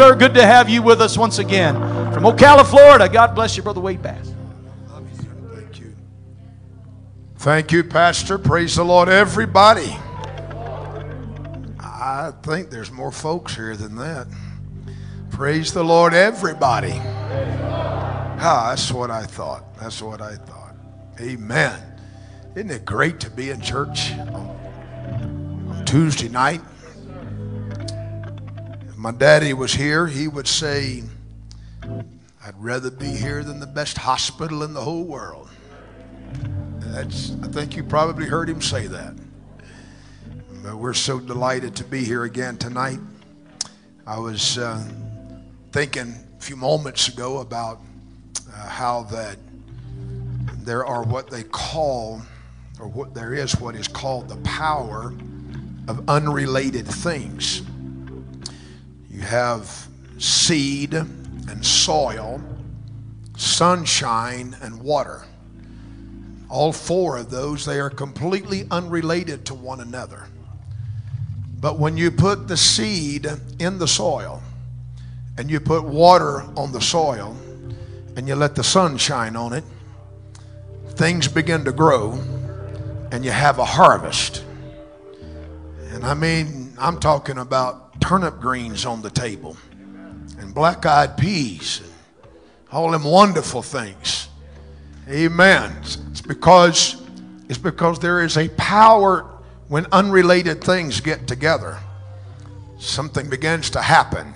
sir. Good to have you with us once again. From Ocala, Florida. God bless you, Brother Wade Bass. Thank you. Thank you, Pastor. Praise the Lord, everybody. I think there's more folks here than that. Praise the Lord, everybody. Ah, that's what I thought. That's what I thought. Amen. Isn't it great to be in church on Tuesday night? My daddy was here, he would say, I'd rather be here than the best hospital in the whole world. That's, I think you probably heard him say that. But we're so delighted to be here again tonight. I was uh, thinking a few moments ago about uh, how that there are what they call, or what there is what is called the power of unrelated things. You have seed and soil, sunshine and water. All four of those, they are completely unrelated to one another. But when you put the seed in the soil and you put water on the soil and you let the sun shine on it, things begin to grow and you have a harvest. And I mean, I'm talking about turnip greens on the table and black eyed peas, and all them wonderful things. Amen. It's because it's because there is a power when unrelated things get together. Something begins to happen.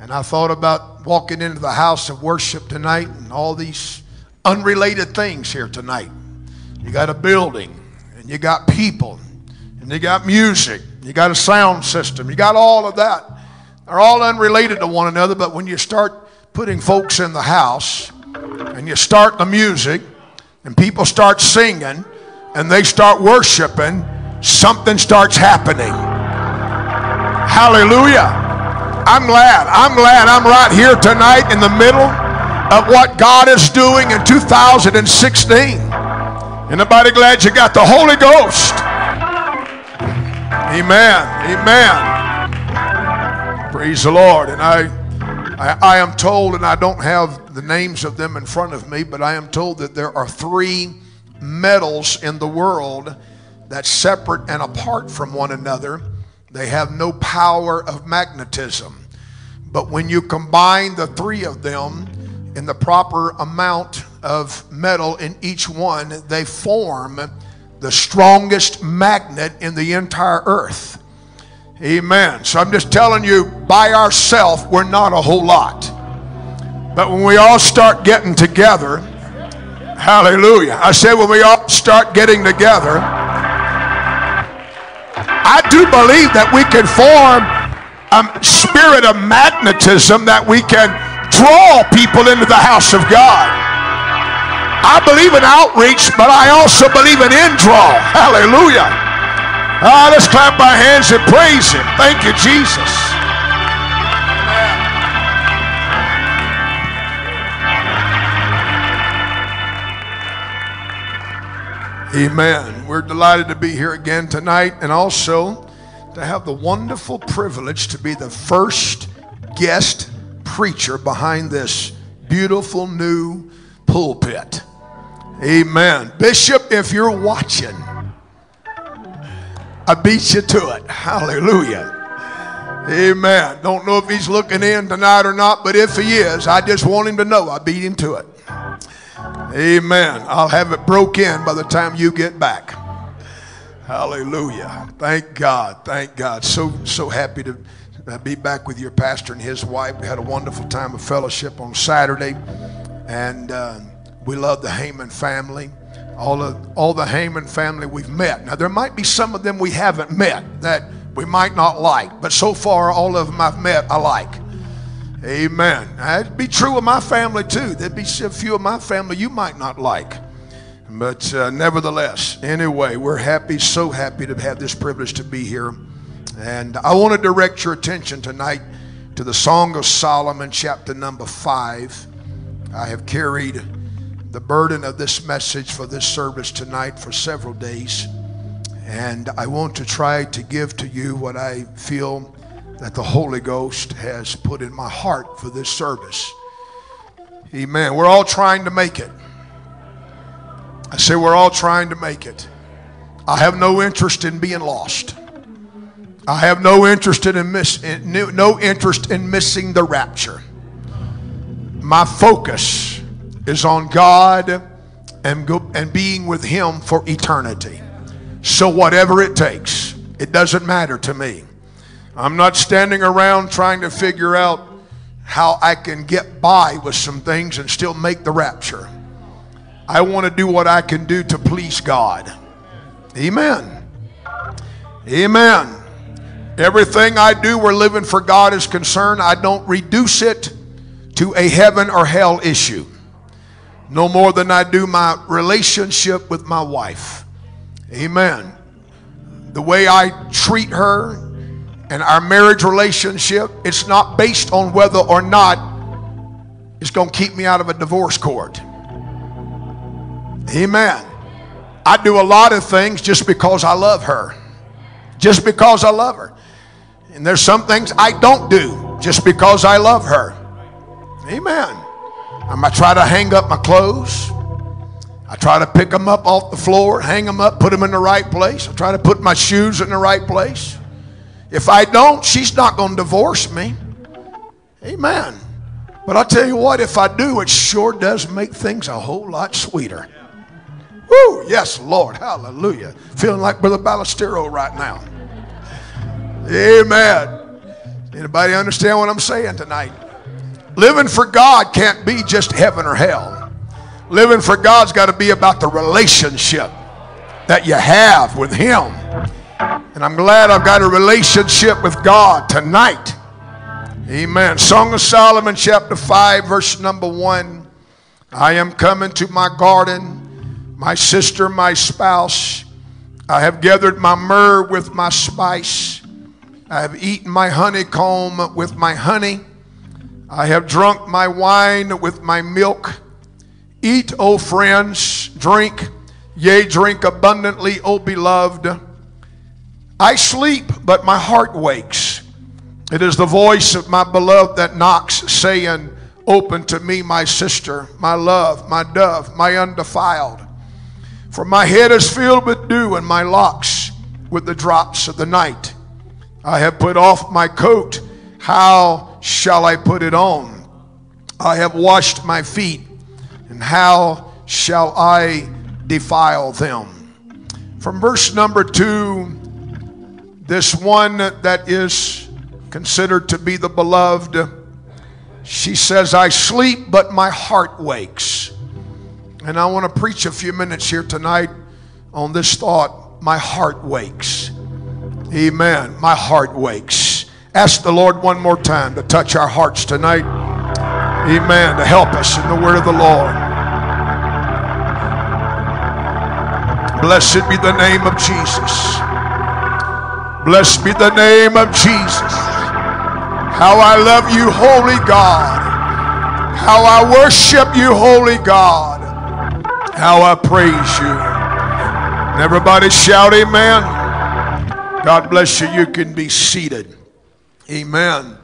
And I thought about walking into the house of worship tonight and all these unrelated things here tonight. You got a building, and you got people, and you got music, you got a sound system, you got all of that. They're all unrelated to one another, but when you start putting folks in the house and you start the music and people start singing and they start worshiping, something starts happening. Hallelujah. I'm glad. I'm glad I'm right here tonight in the middle of what God is doing in 2016. Anybody glad you got the Holy Ghost? Amen. Amen. Praise the Lord. And I, I, I am told, and I don't have the names of them in front of me, but I am told that there are three metals in the world that's separate and apart from one another. They have no power of magnetism. But when you combine the three of them in the proper amount of metal in each one, they form the strongest magnet in the entire earth. Amen. So I'm just telling you, by ourselves, we're not a whole lot. But when we all start getting together, hallelujah. I said, when we all start getting together, I do believe that we can form a spirit of magnetism that we can draw people into the house of God. I believe in outreach, but I also believe in indraw. Hallelujah. Ah, let's clap our hands and praise Him. Thank you, Jesus. Amen. We're delighted to be here again tonight and also to have the wonderful privilege to be the first guest preacher behind this beautiful new pulpit. Amen. Bishop, if you're watching, I beat you to it. Hallelujah. Amen. Don't know if he's looking in tonight or not, but if he is, I just want him to know I beat him to it. Amen. I'll have it broke in by the time you get back. Hallelujah. Thank God. Thank God. So, so happy to be back with your pastor and his wife. We had a wonderful time of fellowship on Saturday, and uh, we love the Heyman family. All of all the Heyman family we've met. Now there might be some of them we haven't met that we might not like, but so far all of them I've met I like. Amen. That'd be true of my family too. There'd be a few of my family you might not like. But uh, nevertheless, anyway, we're happy, so happy to have this privilege to be here. And I want to direct your attention tonight to the Song of Solomon, chapter number five. I have carried the burden of this message for this service tonight for several days. And I want to try to give to you what I feel that the Holy Ghost has put in my heart for this service. Amen. We're all trying to make it. I say we're all trying to make it. I have no interest in being lost. I have no interest in, miss, no interest in missing the rapture. My focus is on God and, go, and being with Him for eternity. So, whatever it takes, it doesn't matter to me. I'm not standing around trying to figure out how I can get by with some things and still make the rapture. I want to do what I can do to please God. Amen. Amen. Everything I do where living for God is concerned, I don't reduce it to a heaven or hell issue. No more than I do my relationship with my wife. Amen. The way I treat her and our marriage relationship, it's not based on whether or not it's going to keep me out of a divorce court. Amen. I do a lot of things just because I love her. Just because I love her. And there's some things I don't do just because I love her. Amen. I might try to hang up my clothes. I try to pick them up off the floor, hang them up, put them in the right place. I try to put my shoes in the right place. If I don't, she's not going to divorce me. Amen. But I'll tell you what, if I do, it sure does make things a whole lot sweeter. Woo! Yes, Lord. Hallelujah. Feeling like Brother Ballestero right now. Amen. Anybody understand what I'm saying tonight? Living for God can't be just heaven or hell. Living for God's got to be about the relationship that you have with Him. And I'm glad I've got a relationship with God tonight. Amen. Song of Solomon, chapter 5, verse number 1. I am coming to my garden, my sister, my spouse. I have gathered my myrrh with my spice. I have eaten my honeycomb with my honey. I have drunk my wine with my milk. Eat, O friends, drink, yea, drink abundantly, O beloved. I sleep, but my heart wakes. It is the voice of my beloved that knocks, saying, Open to me, my sister, my love, my dove, my undefiled. For my head is filled with dew, and my locks with the drops of the night. I have put off my coat. How shall I put it on? I have washed my feet and how shall I defile them? From verse number two, this one that is considered to be the beloved, she says, I sleep, but my heart wakes. And I want to preach a few minutes here tonight on this thought my heart wakes. Amen. My heart wakes. Ask the Lord one more time to touch our hearts tonight. Amen. To help us in the word of the Lord. Blessed be the name of Jesus. Blessed be the name of Jesus. How I love you, holy God. How I worship you, holy God. How I praise you. And everybody shout, Amen. God bless you. You can be seated. Amen.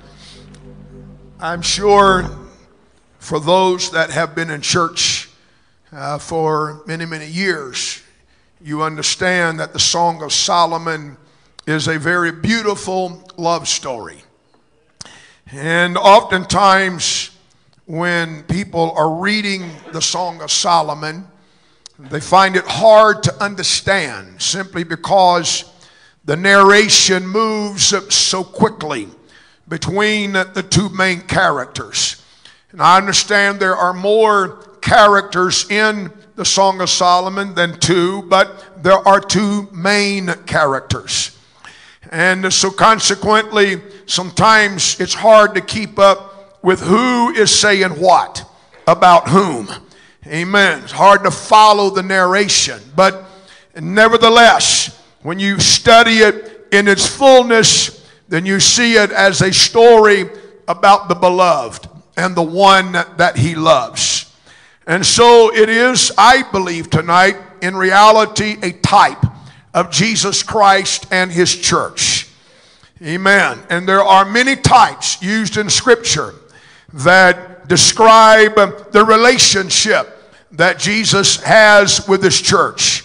I'm sure for those that have been in church uh, for many, many years, you understand that the Song of Solomon is a very beautiful love story. And oftentimes, when people are reading the Song of Solomon, they find it hard to understand simply because the narration moves so quickly between the two main characters. And I understand there are more characters in the Song of Solomon than two, but there are two main characters. And so, consequently, sometimes it's hard to keep up with who is saying what about whom. Amen. It's hard to follow the narration, but nevertheless, when you study it in its fullness, then you see it as a story about the beloved and the one that he loves. And so it is, I believe tonight, in reality, a type of Jesus Christ and his church. Amen. And there are many types used in Scripture that describe the relationship that Jesus has with his church.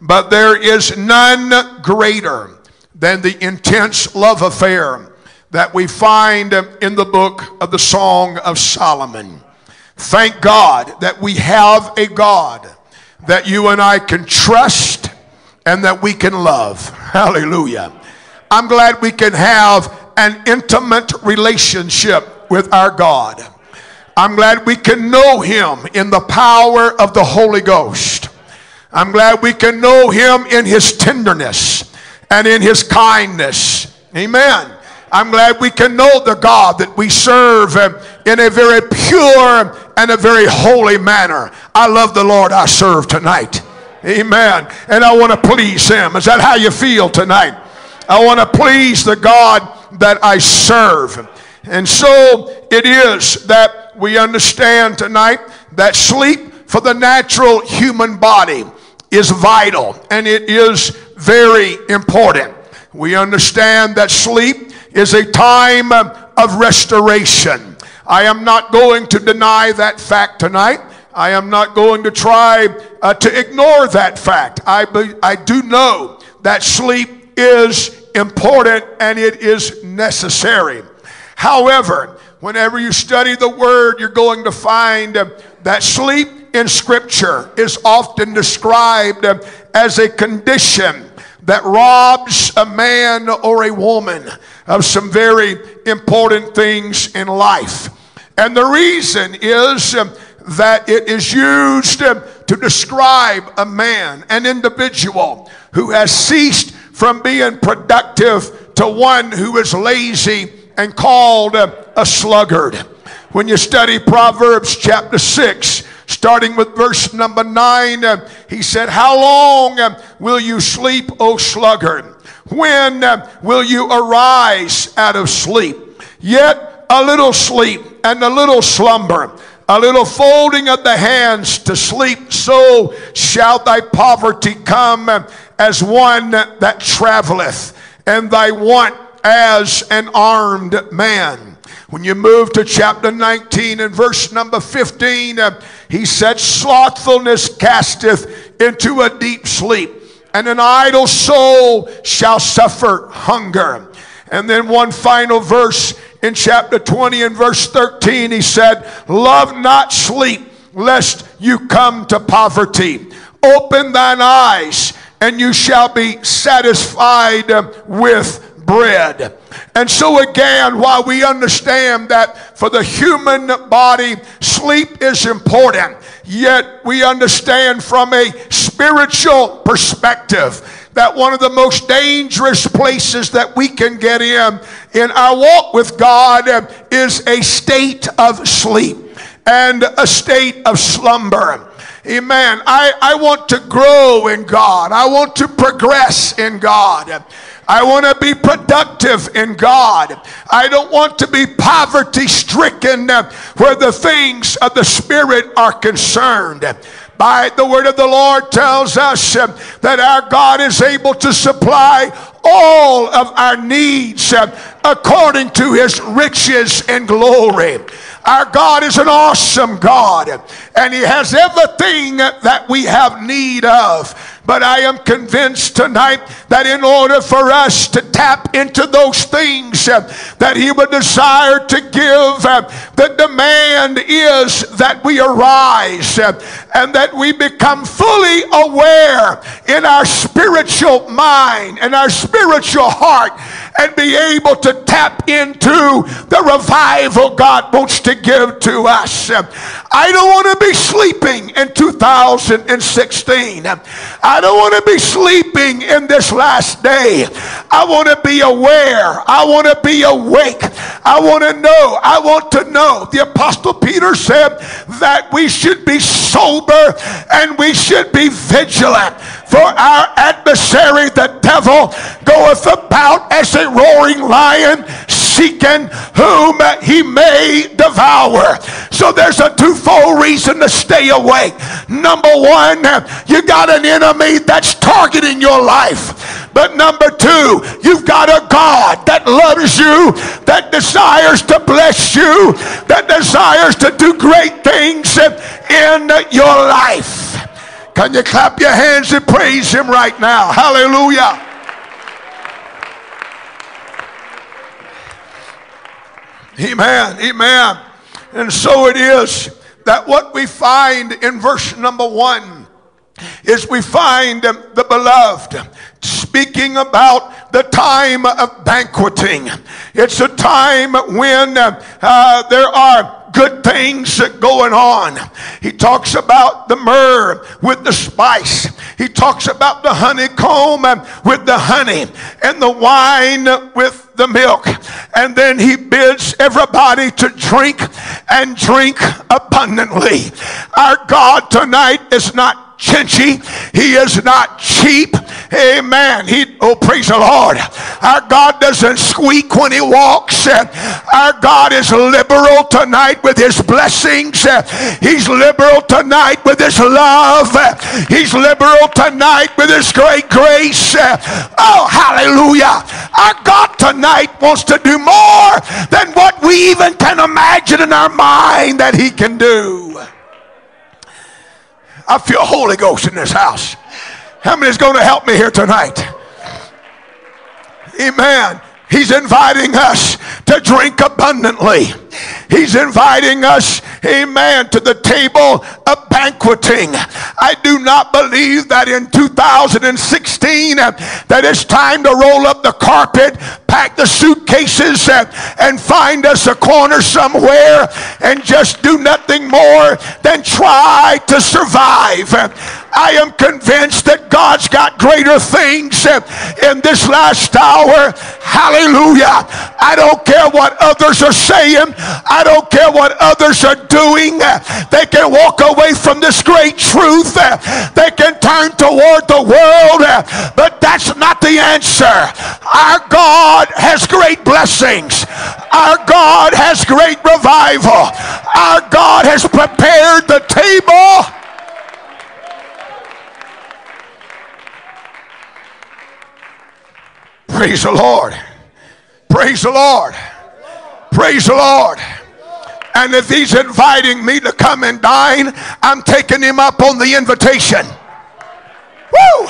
But there is none greater than the intense love affair that we find in the book of the Song of Solomon. Thank God that we have a God that you and I can trust and that we can love. Hallelujah. I'm glad we can have an intimate relationship with our God. I'm glad we can know Him in the power of the Holy Ghost. I'm glad we can know Him in His tenderness and in His kindness. Amen. I'm glad we can know the God that we serve in a very pure and a very holy manner. I love the Lord I serve tonight. Amen. And I want to please Him. Is that how you feel tonight? I want to please the God that I serve. And so it is that we understand tonight that sleep for the natural human body is vital and it is very important. We understand that sleep is a time of restoration. I am not going to deny that fact tonight. I am not going to try uh, to ignore that fact. I, be, I do know that sleep is important and it is necessary. However, whenever you study the Word, you're going to find uh, that sleep in Scripture is often described as a condition that robs a man or a woman of some very important things in life. And the reason is that it is used to describe a man, an individual who has ceased from being productive to one who is lazy and called a sluggard. When you study Proverbs chapter 6, starting with verse number 9, uh, he said, How long uh, will you sleep, O sluggard? When uh, will you arise out of sleep? Yet a little sleep and a little slumber, a little folding of the hands to sleep, so shall thy poverty come as one that traveleth, and thy want as an armed man. When you move to chapter 19 and verse number 15, uh, he said, Slothfulness casteth into a deep sleep, and an idle soul shall suffer hunger. And then one final verse in chapter 20 and verse 13, he said, Love not sleep, lest you come to poverty. Open thine eyes, and you shall be satisfied with bread. And so, again, while we understand that for the human body, sleep is important, yet we understand from a spiritual perspective that one of the most dangerous places that we can get in in our walk with God is a state of sleep and a state of slumber. Amen. I, I want to grow in God. I want to progress in God. I want to be productive in God. I don't want to be poverty stricken where the things of the Spirit are concerned by the word of the Lord tells us uh, that our God is able to supply all of our needs uh, according to his riches and glory. Our God is an awesome God, and He has everything that we have need of. But I am convinced tonight that in order for us to tap into those things uh, that He would desire to give, uh, the demand is that we arise uh, and that we become fully aware in our spiritual mind and our spiritual heart and be able to tap into the revival God wants to give to us. I don't want to be sleeping in 2016. I don't want to be sleeping in this last day. I want to be aware. I want to be awake. I want to know. I want to know. The Apostle Peter said that we should be sober and we should be vigilant. For our adversary, the devil, goeth about as a roaring lion, seeking whom he may devour. So there's a twofold reason to stay awake. Number one, you got an enemy that's targeting your life. But number two, you've got a God that loves you, that desires to bless you, that desires to do great things in your life. Can you clap your hands and praise Him right now? Hallelujah. Amen. Amen. And so it is that what we find in verse number one is we find the beloved speaking about the time of banqueting. It's a time when uh, there are good things going on. He talks about the myrrh with the spice. He talks about the honeycomb with the honey and the wine with the milk. And then he bids everybody to drink and drink abundantly. Our God tonight is not chinchy. He is not cheap. Amen. He, oh, praise the Lord. Our God doesn't squeak when he walks. Our God is liberal tonight with his blessings. He's liberal tonight with his love. He's liberal tonight with his great grace. Oh, hallelujah. Our God tonight wants to do more than what we even can imagine in our mind that he can do. I feel Holy Ghost in this house. How many is going to help me here tonight? Amen. He's inviting us to drink abundantly. He's inviting us, amen, to the table of banqueting. I do not believe that in 2016 uh, that it's time to roll up the carpet, pack the suitcases, uh, and find us a corner somewhere and just do nothing more than try to survive. I am convinced that God's got greater things uh, in this last hour. Hallelujah. I don't care what others are saying. I don't care what others are doing. They can walk away from this great truth. They can turn toward the world. But that's not the answer. Our God has great blessings. Our God has great revival. Our God has prepared the table Praise the Lord. Praise the Lord. Praise the Lord. And if he's inviting me to come and dine, I'm taking him up on the invitation. Woo!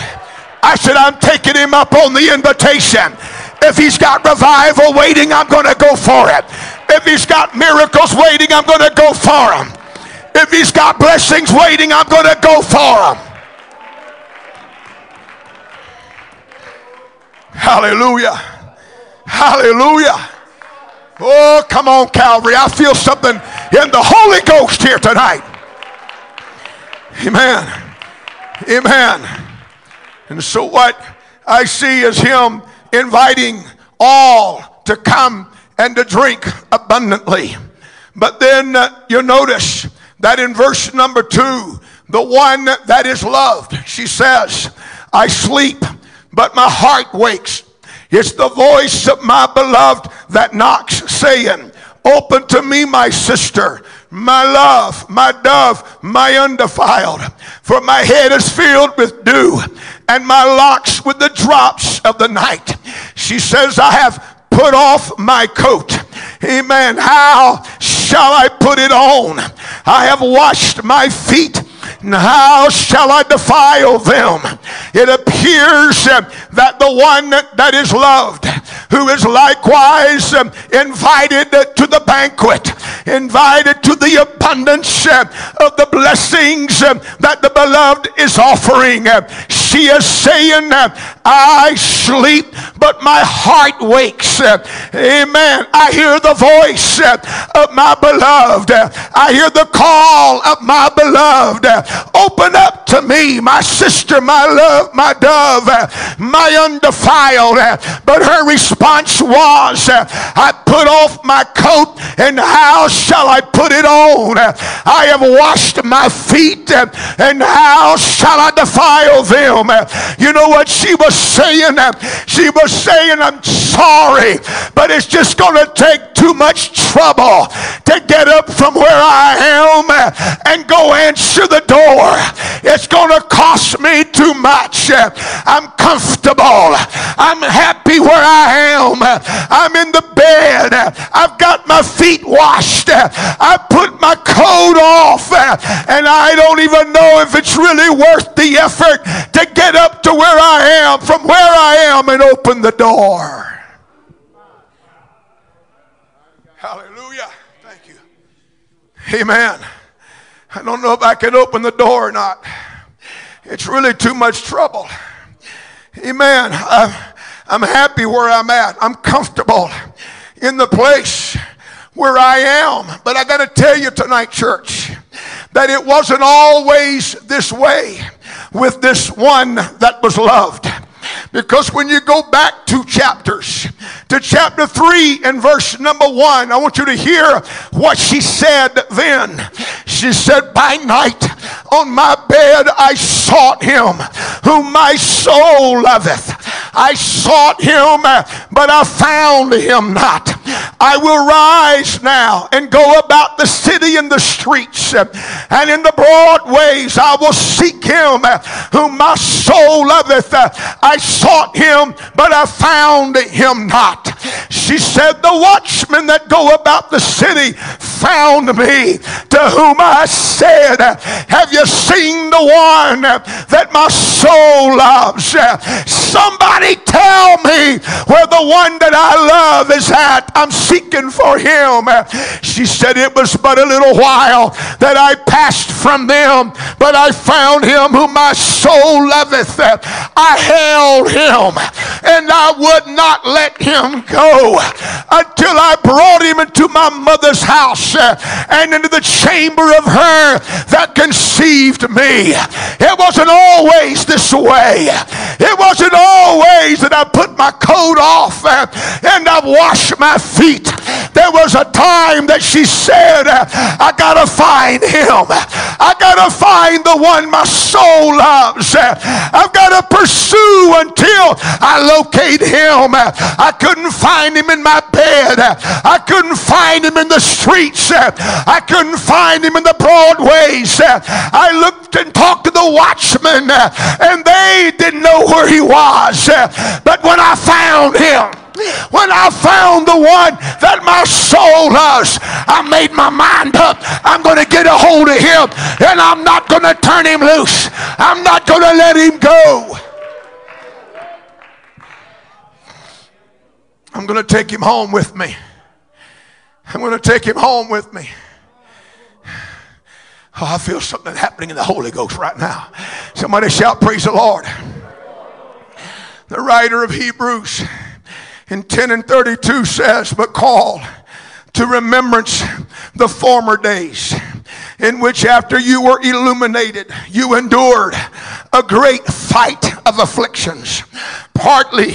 I said, I'm taking him up on the invitation. If he's got revival waiting, I'm going to go for it. If he's got miracles waiting, I'm going to go for them. If he's got blessings waiting, I'm going to go for them. Hallelujah. Hallelujah. Oh, come on, Calvary. I feel something in the Holy Ghost here tonight. Amen. Amen. And so, what I see is Him inviting all to come and to drink abundantly. But then uh, you notice that in verse number two, the one that is loved, she says, I sleep but my heart wakes. It's the voice of my beloved that knocks, saying, Open to me, my sister, my love, my dove, my undefiled. For my head is filled with dew, and my locks with the drops of the night. She says, I have put off my coat. Amen. How shall I put it on? I have washed my feet how shall I defile them? It appears uh, that the one that is loved, who is likewise um, invited to the banquet, invited to the abundance uh, of the blessings um, that the beloved is offering, uh, she is saying, I sleep, but my heart wakes. Amen. I hear the voice of my beloved. I hear the call of my beloved. Open up to me, my sister, my love, my dove, my undefiled. But her response was, I put off my coat, and how shall I put it on? I have washed my feet, and how shall I defile them? You know what she was saying? She was saying, I'm sorry, but it's just going to take too much trouble to get up from where I am and go answer the door. it's going to cost me too much. I'm comfortable. I'm happy where I am. I'm in the bed. I've got my feet washed. I put my coat off. And I don't even know if it's really worth the effort to get up to where I am from where I am and open the door. Hallelujah. Thank you. Amen. I don't know if I can open the door or not. It's really too much trouble. Amen. I'm, I'm happy where I'm at. I'm comfortable in the place where I am. But I got to tell you tonight, church, that it wasn't always this way with this one that was loved. Because when you go back two chapters, to chapter 3 and verse number 1, I want you to hear what she said then. She said, By night on my bed I sought him whom my soul loveth. I sought him, but I found him not. I will rise now and go about the city and the streets and in the broad ways I will seek him whom my soul loveth. I sought him, but I found him not. She said, The watchmen that go about the city found me, to whom I said, Have you seen the one that my soul loves? Somebody the one that I love is at. I'm seeking for him. She said, It was but a little while that I passed from them, but I found him whom my soul loveth. I held him and I would not let him go until I brought him into my mother's house and into the chamber of her that conceived me. It wasn't always this way. It wasn't always that I put my coat off and I've washed my feet. There was a time that she said, I gotta find him. I gotta find the one my soul loves. I've gotta pursue until I locate him. I couldn't find him in my bed. I couldn't find him in the streets. I couldn't find him in the broadways. I looked and talked to the watchmen and they didn't know where he was. But when I found him, when I found the one that my soul loves, I made my mind up. I'm going to get a hold of him and I'm not going to turn him loose. I'm not going to let him go. I'm going to take him home with me. I'm going to take him home with me. Oh, I feel something happening in the Holy Ghost right now. Somebody shout, Praise the Lord. The writer of Hebrews in 10 and 32 says, But call to remembrance the former days in which after you were illuminated, you endured a great fight of afflictions, partly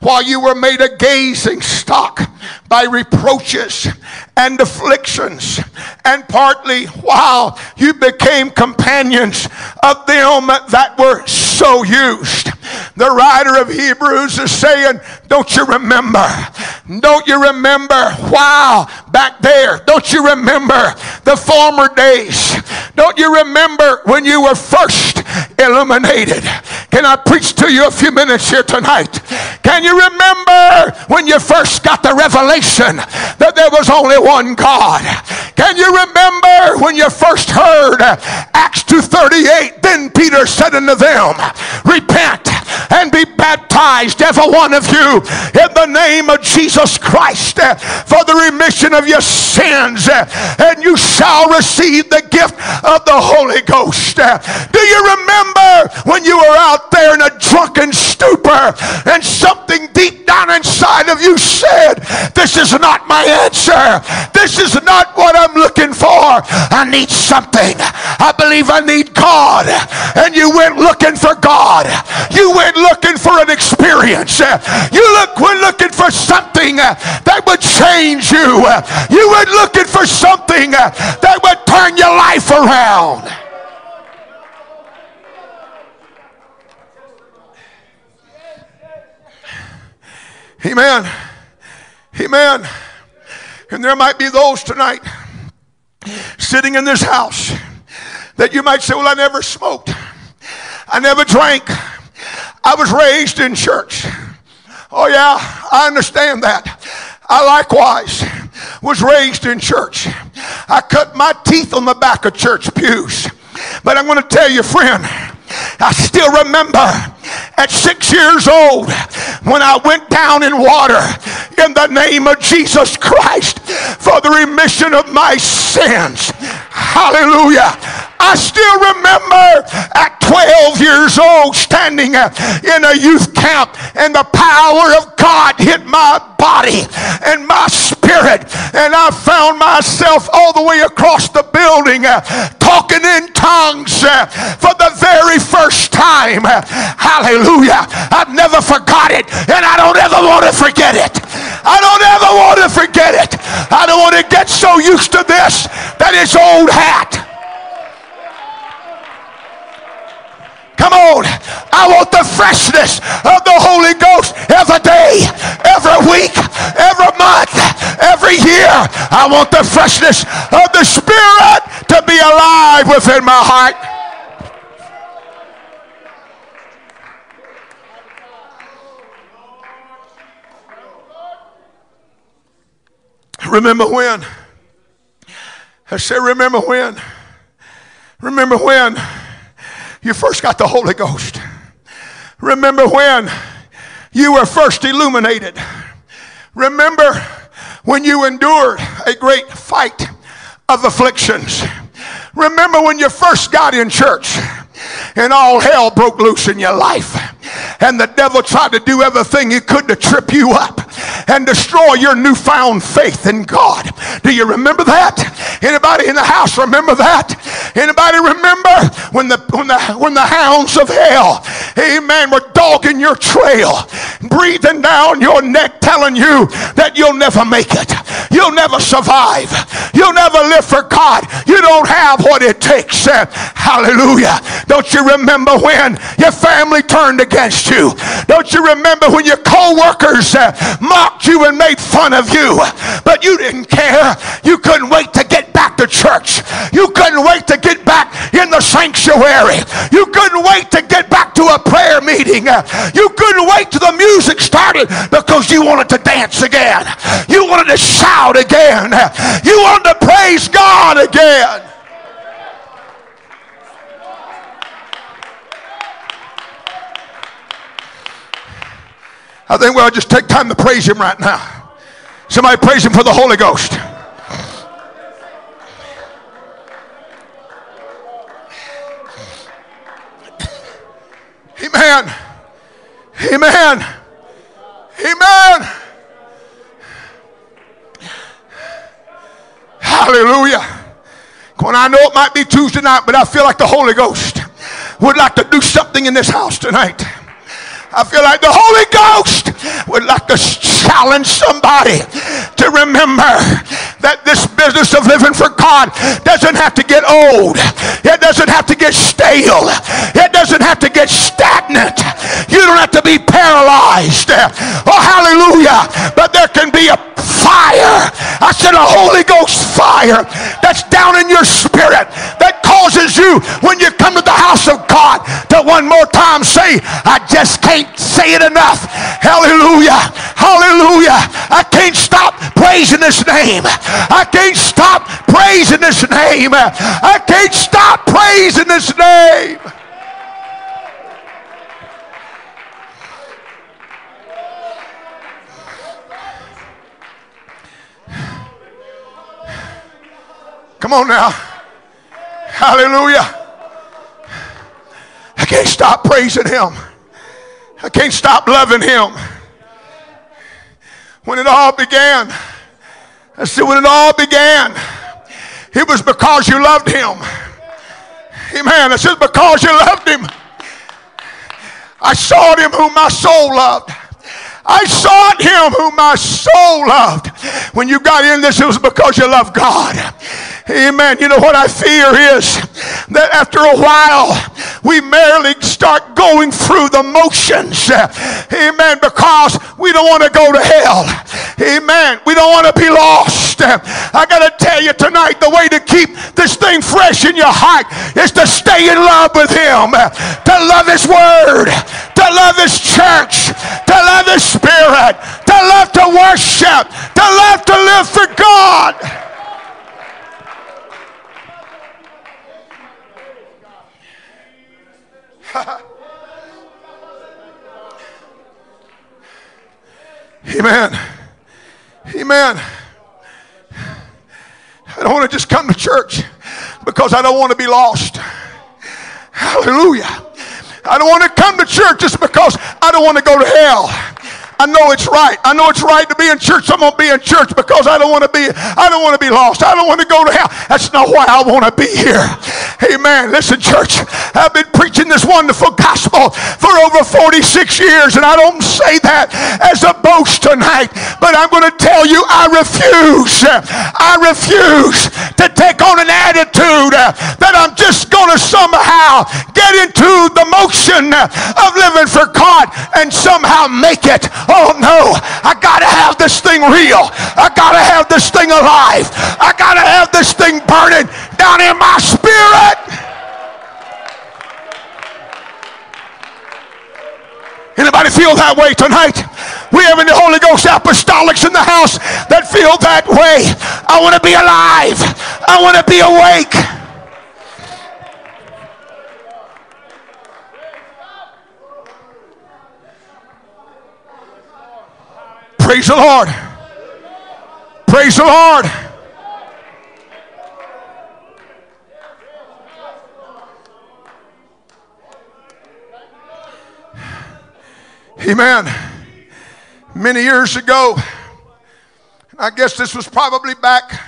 while you were made a gazing stock by reproaches and afflictions, and partly while you became companions of them that were so used. The writer of Hebrews is saying, Don't you remember? Don't you remember? Wow, back there. Don't you remember the former days? Don't you remember when you were first illuminated? Can I preach to you a few minutes here tonight? Can you remember when you first got the revelation that there was only one God? Can you remember when you first heard Acts 2:38? Then Peter said unto them, Repent and be baptized, every one of you, in the name of Jesus Christ uh, for the remission of your sins, uh, and you shall receive the gift of the Holy Ghost. Uh, do you remember when you were out there in a drunken stupor and something deep down inside of you said, This is not my answer. This is not what I'm looking for. I need something. I believe I need God. And you went looking for God. You went looking for an experience. You look, were looking for something uh, that would change you. You were looking for something uh, that would turn your life around. Amen. Amen. And there might be those tonight sitting in this house that you might say, Well, I never smoked, I never drank, I was raised in church. Oh, yeah, I understand that. I likewise was raised in church. I cut my teeth on the back of church pews. But I'm going to tell you, friend, I still remember at six years old when I went down in water in the name of Jesus Christ for the remission of my sins. Hallelujah. I still remember at 12 years old standing uh, in a youth camp and the power of God hit my body and my spirit and I found myself all the way across the building uh, talking in tongues uh, for the very first time. Hallelujah. I've never forgot it and I don't ever want to forget it. I don't ever want to forget it. I don't want to get so used to this that it's old hat. Come on. I want the freshness of the Holy Ghost every day, every week, every month, every year. I want the freshness of the Spirit to be alive within my heart. Remember when? I said, remember when? Remember when? You first got the Holy Ghost. Remember when you were first illuminated. Remember when you endured a great fight of afflictions. Remember when you first got in church and all hell broke loose in your life and the devil tried to do everything he could to trip you up and destroy your newfound faith in God. Do you remember that? Anybody in the house remember that? Anybody remember when the when the when the hounds of hell, amen, were dogging your trail, breathing down your neck, telling you that you'll never make it, you'll never survive, you'll never live for God, you don't have what it takes. Hallelujah. Don't you remember when your family turned against you? Don't you remember when your co-workers uh, mocked you and made fun of you? But you didn't care. You couldn't wait to get back to church. You couldn't wait to get back in the sanctuary. You couldn't wait to get back to a prayer meeting. You couldn't wait till the music started because you wanted to dance again. You wanted to shout again. You wanted to praise God again. I think we'll just take time to praise Him right now. Somebody praise Him for the Holy Ghost. Amen. Amen. Amen. Hallelujah. When I know it might be Tuesday night, but I feel like the Holy Ghost would like to do something in this house tonight. I feel like the Holy Ghost would like to challenge somebody to remember that this business of living for God doesn't have to get old. It doesn't have to get stale. It doesn't have to get stagnant. You don't have to be paralyzed. Oh, hallelujah. But there can be a fire. I said a Holy Ghost fire that's down in your spirit that causes you when you come to the house of God to one more time say, I just can't say it enough. Hallelujah. Hallelujah. Hallelujah. I can't stop praising this name. I can't stop praising this name. I can't stop praising this name. Come on now. Hallelujah. I can't stop praising him. I can't stop loving him. When it all began, I said, when it all began, it was because you loved him. Amen. I said, because you loved him. I sought him whom my soul loved. I sought him whom my soul loved. When you got in this, it was because you loved God. Amen. You know what I fear is that after a while we merely start going through the motions. Amen. Because we don't want to go to hell. Amen. We don't want to be lost. I got to tell you tonight the way to keep this thing fresh in your heart is to stay in love with Him, to love His Word, to love His church, to love His Spirit, to love to worship, to love to live for God. Amen. Amen. I don't want to just come to church because I don't want to be lost. Hallelujah. I don't want to come to church just because I don't want to go to hell. I know it's right. I know it's right to be in church. I'm gonna be in church because I don't want to be. I don't want to be lost. I don't want to go to hell. That's not why I want to be here. Amen. Listen, church. I've been preaching this wonderful gospel for over 46 years, and I don't say that as a boast tonight. But I'm going to tell you, I refuse. I refuse to take on an attitude that I'm just going to somehow get into the motion of living for God and somehow make it Oh no, I gotta have this thing real. I gotta have this thing alive. I gotta have this thing burning down in my spirit. Anybody feel that way tonight? We have any Holy Ghost apostolics in the house that feel that way. I want to be alive. I want to be awake. Praise the Lord. Praise the Lord. Amen. Many years ago, I guess this was probably back,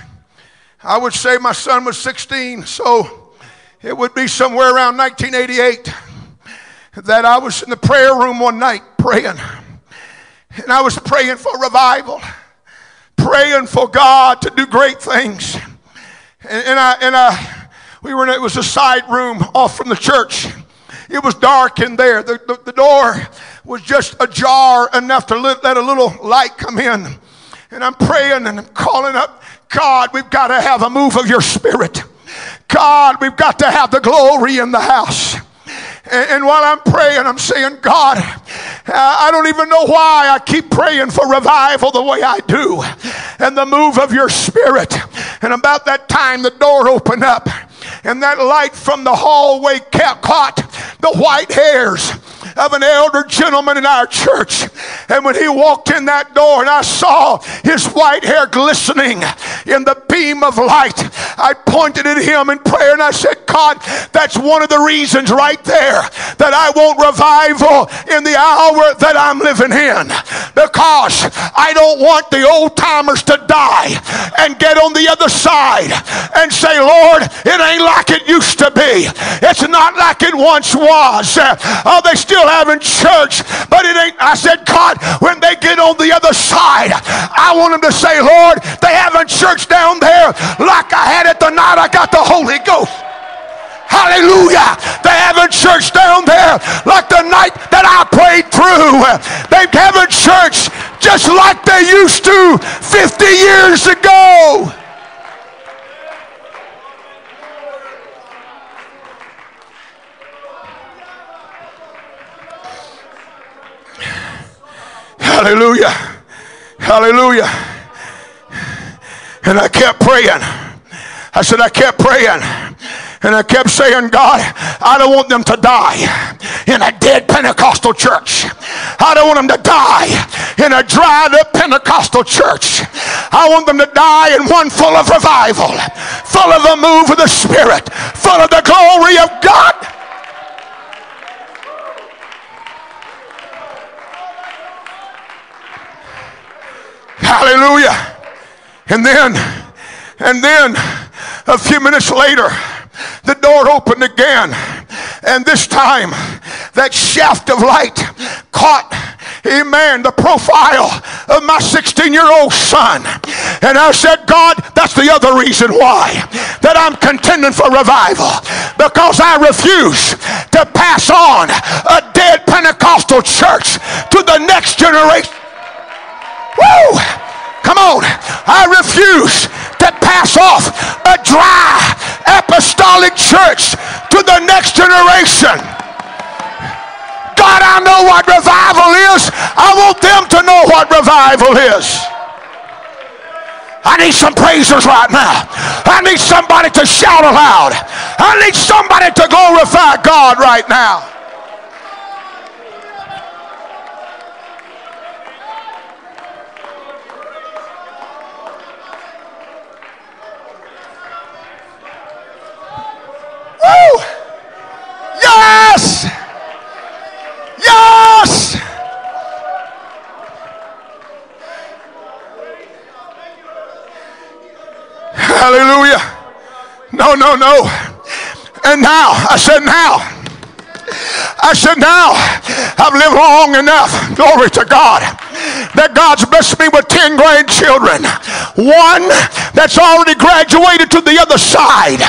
I would say my son was 16, so it would be somewhere around 1988 that I was in the prayer room one night praying. And I was praying for revival, praying for God to do great things. And, and I, and I, we were in, it was a side room off from the church. It was dark in there. The, the, the door was just ajar enough to let, let a little light come in. And I'm praying and I'm calling up, God, we've got to have a move of your spirit. God, we've got to have the glory in the house. And, and while I'm praying, I'm saying, God, uh, I don't even know why I keep praying for revival the way I do and the move of your spirit. And about that time, the door opened up and that light from the hallway caught the white hairs of an elder gentleman in our church. And when he walked in that door and I saw his white hair glistening in the beam of light, I pointed at him in prayer and I said, God, that's one of the reasons right there that I want revival in the hour that I'm living in. Because I don't want the old timers to die and get on the other side and say, Lord, it ain't like it used to be. It's not like it once was. Oh, they still still having church, but it ain't. I said, God, when they get on the other side, I want them to say, Lord, they having church down there like I had it the night I got the Holy Ghost. Hallelujah. They having church down there like the night that I prayed through. They having church just like they used to 50 years ago. Hallelujah. Hallelujah. And I kept praying. I said, I kept praying. And I kept saying, God, I don't want them to die in a dead Pentecostal church. I don't want them to die in a dried up Pentecostal church. I want them to die in one full of revival, full of the move of the Spirit, full of the glory of God. Hallelujah. And then, and then a few minutes later, the door opened again. And this time, that shaft of light caught, amen, the profile of my 16 year old son. And I said, God, that's the other reason why that I'm contending for revival because I refuse to pass on a dead Pentecostal church to the next generation. Woo! Come on. I refuse to pass off a dry apostolic church to the next generation. God, I know what revival is. I want them to know what revival is. I need some praisers right now. I need somebody to shout aloud. I need somebody to glorify God right now. Woo! Yes! Yes! Hallelujah. No, no, no. And now, I said now. I said, now I've lived long enough. Glory to God. That God's blessed me with 10 grandchildren. One that's already graduated to the other side.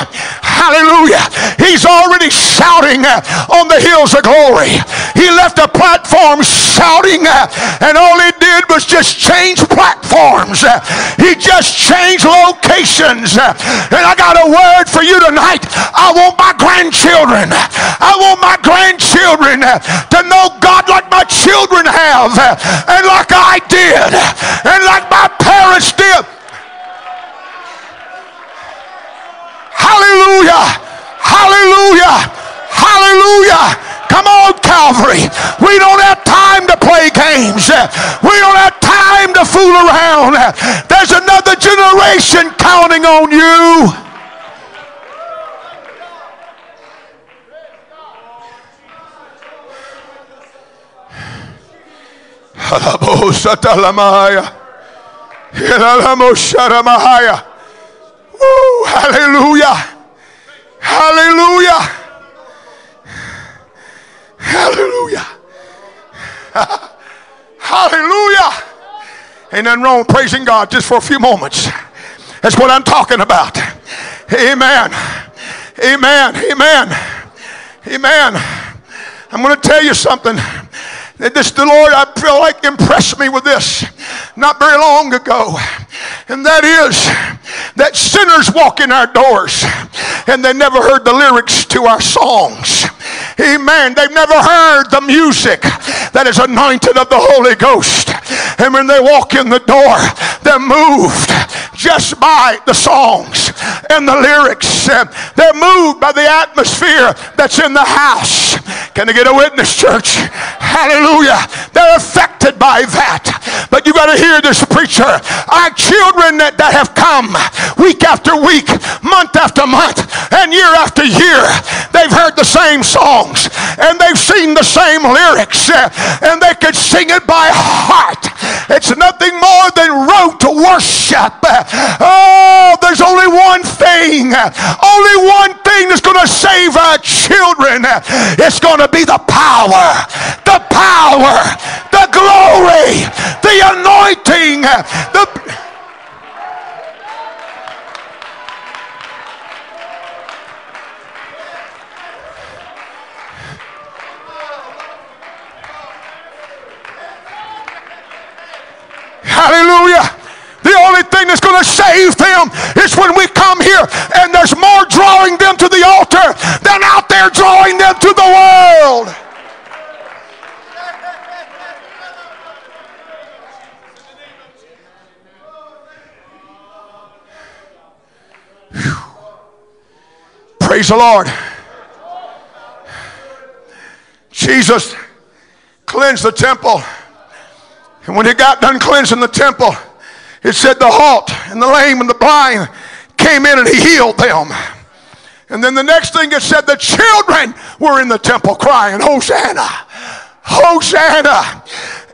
Hallelujah. He's already shouting uh, on the hills of glory. He left a platform shouting, uh, and all he did was just change platforms. Uh, he just changed locations. And I got a word for you tonight. I want my grandchildren. I want my grandchildren uh, to know God like my children have uh, and like I did and like my parents did. Hallelujah! Hallelujah! Hallelujah! Come on, Calvary. We don't have time to play games. We don't have time to fool around. There's another generation counting on you. Hallelujah. Hallelujah. Hallelujah. hallelujah. Ain't nothing wrong praising God just for a few moments. That's what I'm talking about. Amen. Amen. Amen. Amen. I'm going to tell you something. This, the Lord, I feel like impressed me with this not very long ago. And that is that sinners walk in our doors and they never heard the lyrics to our songs. Amen. They've never heard the music that is anointed of the Holy Ghost. And when they walk in the door, they're moved just by the songs and the lyrics. They're moved by the atmosphere that's in the house. Can I get a witness, church? Hallelujah. They're affected by that. But you got to hear this preacher. Our children that, that have come week after week, month after month, and year after year, they've heard the same songs and they've seen the same lyrics eh, and they could sing it by heart. It's nothing more than rote worship. Oh, there's only one thing, only one thing that's going to save our children. It's going to be the power, the power, the glory, the anointing, the Hallelujah. The only thing that's going to save them is when we come here and there's more drawing them to the altar than out there drawing them to the world. Praise the Lord. Jesus cleansed the temple. And when he got done cleansing the temple, it said the halt and the lame and the blind came in and he healed them. And then the next thing it said the children were in the temple crying, Hosanna, Hosanna.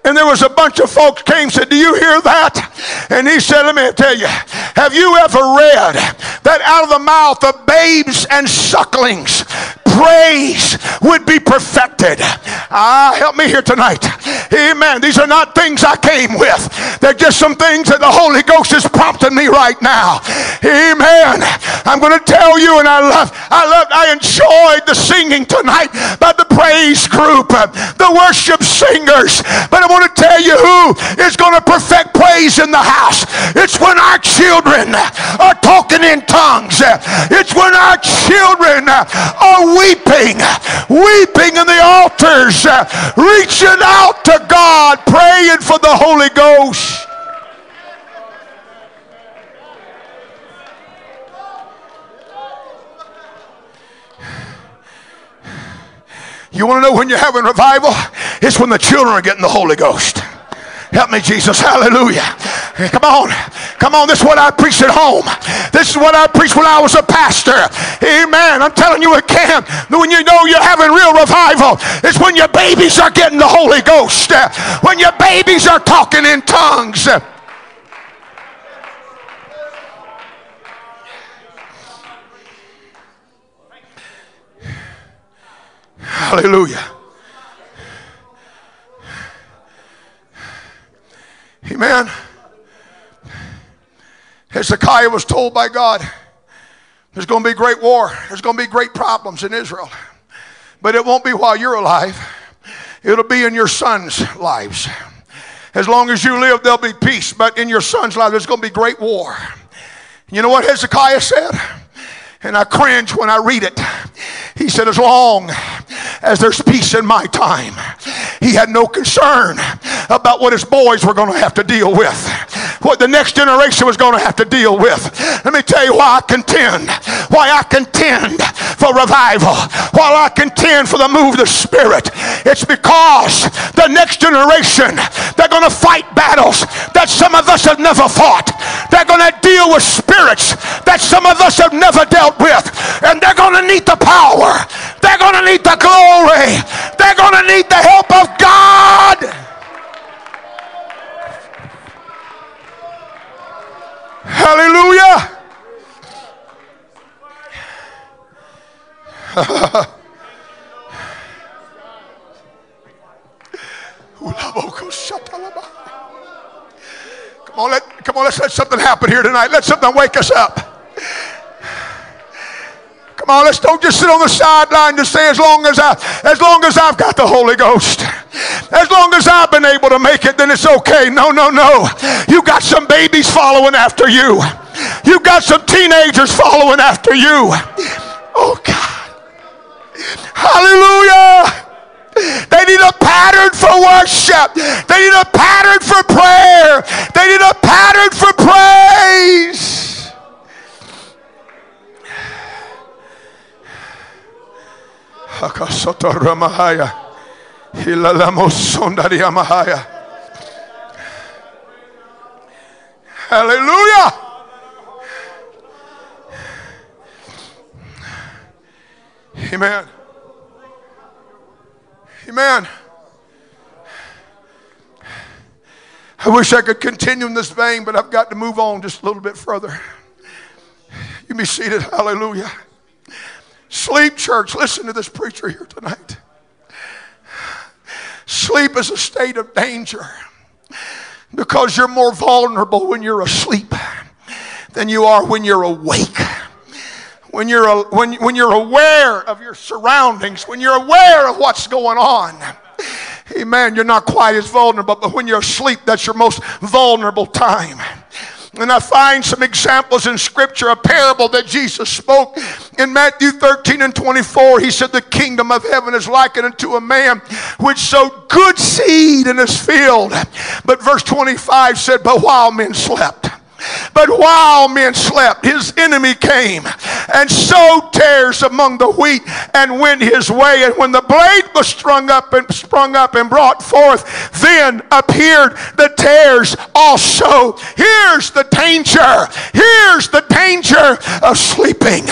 And there was a bunch of folks came said, Do you hear that? And he said, Let me tell you, have you ever read that out of the mouth of babes and sucklings praise would be perfected. Ah, help me here tonight. Amen. These are not things I came with. They're just some things that the Holy Ghost is prompting me right now. Amen. I'm going to tell you, and I love, I love, I enjoyed the singing tonight by the praise group, the worship singers. But I want to tell you who is going to perfect praise in the house. It's when our children are talking in tongues. It's when our children are weeping, weeping in the altars, reaching out to God, praying for the Holy Ghost. You want to know when you're having revival? It's when the children are getting the Holy Ghost. Help me, Jesus. Hallelujah. Come on. Come on. This is what I preached at home. This is what I preached when I was a pastor. Amen. I'm telling you again, when you know you're having real revival, it's when your babies are getting the Holy Ghost. When your babies are talking in tongues. Hallelujah. Amen. Hezekiah was told by God, there's going to be great war. There's going to be great problems in Israel. But it won't be while you're alive. It'll be in your sons' lives. As long as you live, there'll be peace. But in your son's life, there's going to be great war. You know what Hezekiah said? And I cringe when I read it. He said, As long as there's peace in my time, he had no concern about what his boys were going to have to deal with, what the next generation was going to have to deal with. Let me tell you why I contend, why I contend for revival, why I contend for the move of the Spirit. It's because the next generation, they're going to fight battles that some of us have never fought. They're going to deal with spirits that some of us have never dealt with. And they're going to need the power. They're going to need the glory. They're going to need the help of God. Hallelujah. Come on, let, come on, let's let something happen here tonight. Let something wake us up. Come on, let's don't just sit on the sideline to say as long as I as long as I've got the Holy Ghost. As long as I've been able to make it, then it's okay. No, no, no. You got some babies following after you. You got some teenagers following after you. Oh God. Hallelujah. They need a pattern for worship. They need a pattern for prayer. They need a pattern for praise. Hallelujah. Amen. Amen. I wish I could continue in this vein, but I've got to move on just a little bit further. You be seated. Hallelujah. Sleep, church. Listen to this preacher here tonight. Sleep is a state of danger because you're more vulnerable when you're asleep than you are when you're awake when you're, when, when you're aware of your surroundings, when you're aware of what's going on, amen, you're not quite as vulnerable, but when you're asleep, that's your most vulnerable time. And I find some examples in Scripture, a parable that Jesus spoke in Matthew 13 and 24. He said, The kingdom of heaven is likened unto a man which sowed good seed in his field. But verse 25 said, But while men slept, But while men slept, his enemy came and sowed tares among the wheat and went his way. And when the blade was strung up and sprung up and brought forth, then appeared the tares also. Here's the danger. Here's the danger of sleeping.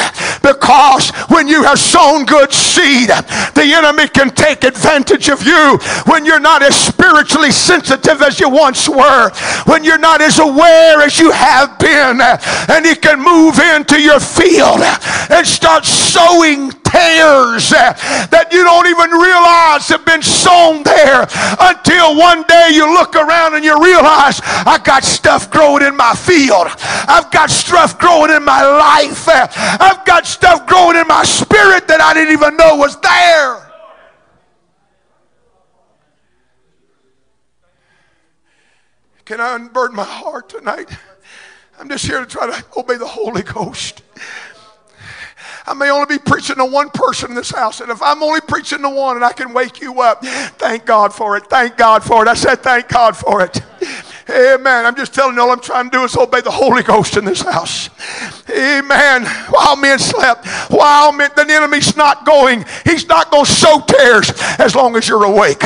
Because when you have sown good seed, the enemy can take advantage of you when you're not as spiritually sensitive as you once were, when you're not as aware as you have been, and he can move into your field and start sowing tares that you don't even realize have been sown there until one day you look around and you realize I got stuff growing in my field. I've got stuff growing in my life. I've got stuff growing in my spirit that I didn't even know was there. Can I unburden my heart tonight? I'm just here to try to obey the Holy Ghost. I may only be preaching to one person in this house. And if I'm only preaching to one and I can wake you up, thank God for it. Thank God for it. I said, thank God for it. Amen. I'm just telling you, all I'm trying to do is obey the Holy Ghost in this house. Amen. While men slept, while men, the enemy's not going, he's not going to sow tares as long as you're awake.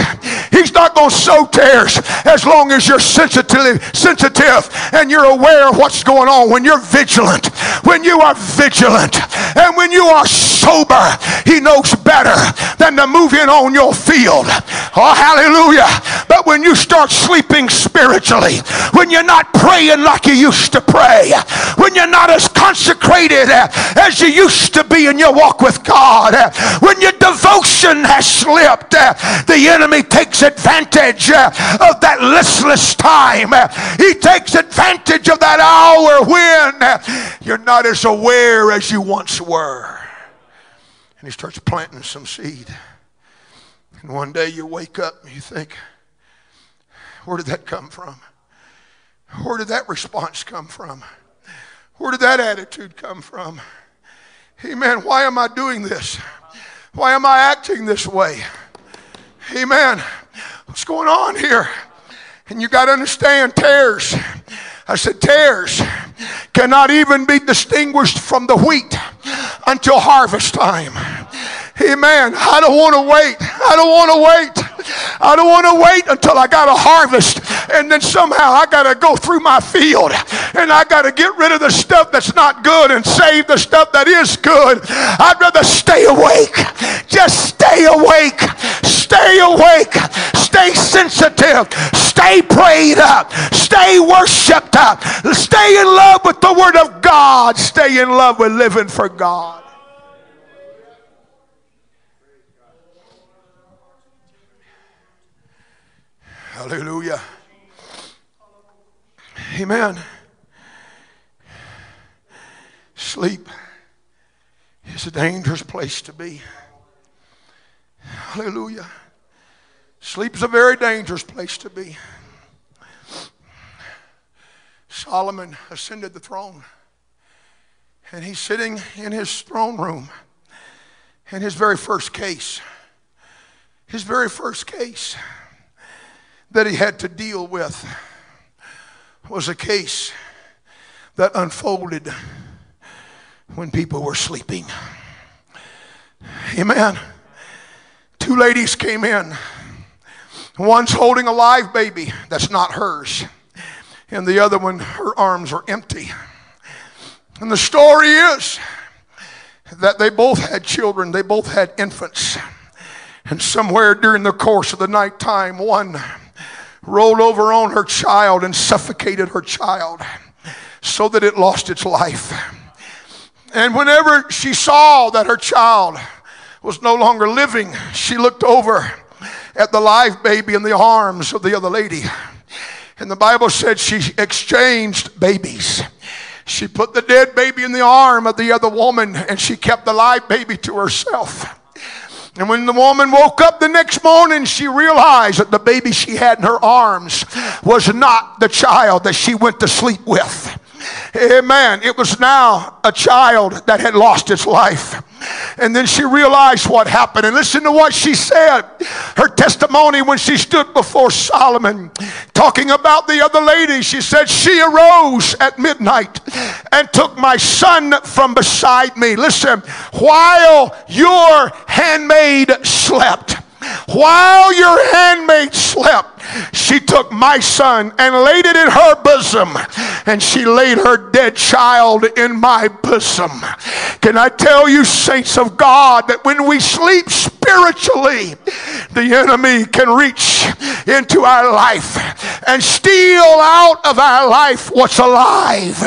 He's not going to sow tares as long as you're sensitive, sensitive and you're aware of what's going on. When you're vigilant, when you are vigilant, and when you are sober, he knows better than to move in on your field. Oh, hallelujah. But when you start sleeping spiritually, when you're not praying like you used to pray, when you're not as consecrated eh, as you used to be in your walk with God, eh. when your devotion has slipped, eh, the enemy takes advantage of that listless time. He takes advantage of that hour when you're not as aware as you once were. And he starts planting some seed. And one day you wake up and you think, where did that come from? Where did that response come from? Where did that attitude come from? Amen. Why am I doing this? Why am I acting this way? Amen. What's going on here? And you got to understand tares. I said, tares cannot even be distinguished from the wheat until harvest time. Amen. I don't want to wait. I don't want to wait. I don't want to wait until I got a harvest and then somehow I got to go through my field and I got to get rid of the stuff that's not good and save the stuff that is good. I'd rather stay awake. Just stay awake. Stay awake. Stay sensitive. Stay prayed up. Stay worshiped up. Stay in love with the Word of God. Stay in love with living for God. Hallelujah. Amen. Sleep is a dangerous place to be. Hallelujah. Sleep is a very dangerous place to be. Solomon ascended the throne, and he's sitting in his throne room. in his very first case, his very first case, that he had to deal with was a case that unfolded when people were sleeping. Amen. Two ladies came in. One's holding a live baby that's not hers, and the other one, her arms are empty. And the story is that they both had children, they both had infants. And somewhere during the course of the night time, one rolled over on her child and suffocated her child so that it lost its life. And whenever she saw that her child was no longer living, she looked over at the live baby in the arms of the other lady. And the Bible said she exchanged babies. She put the dead baby in the arm of the other woman and she kept the live baby to herself. And when the woman woke up the next morning, she realized that the baby she had in her arms was not the child that she went to sleep with. Amen. It was now a child that had lost its life. And then she realized what happened. And listen to what she said. Her testimony when she stood before Solomon, talking about the other lady, she said, She arose at midnight and took my son from beside me. Listen, while your handmaid slept, while your handmaid slept, she took my son and laid it in her bosom, and she laid her dead child in my bosom. Can I tell you, saints of God, that when we sleep spiritually, the enemy can reach into our life and steal out of our life what's alive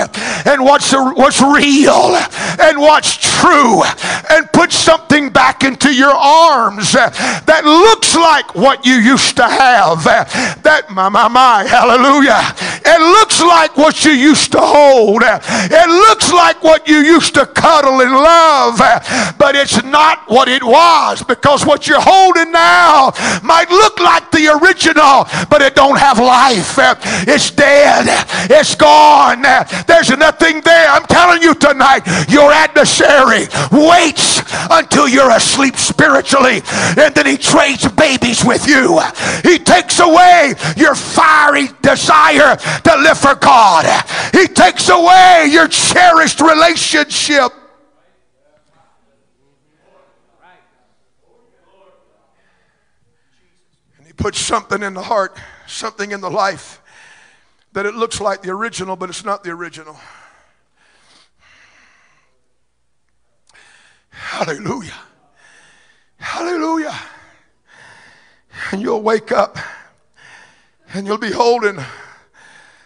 and what's, what's real and what's true and put something back into your arms that looks like what you used to have that, my, my, my, hallelujah. It looks like what you used to hold. It looks like what you used to cuddle and love, but it's not what it was because what you're holding now might look like the original, but it don't have life. It's dead. It's gone. There's nothing there. I'm telling you tonight, your adversary waits until you're asleep spiritually, and then he trades babies with you. He takes away your fiery desire to live for God. He takes away your cherished relationship. And he puts something in the heart, something in the life that it looks like the original, but it's not the original. Hallelujah. Hallelujah. And you'll wake up and you'll be holding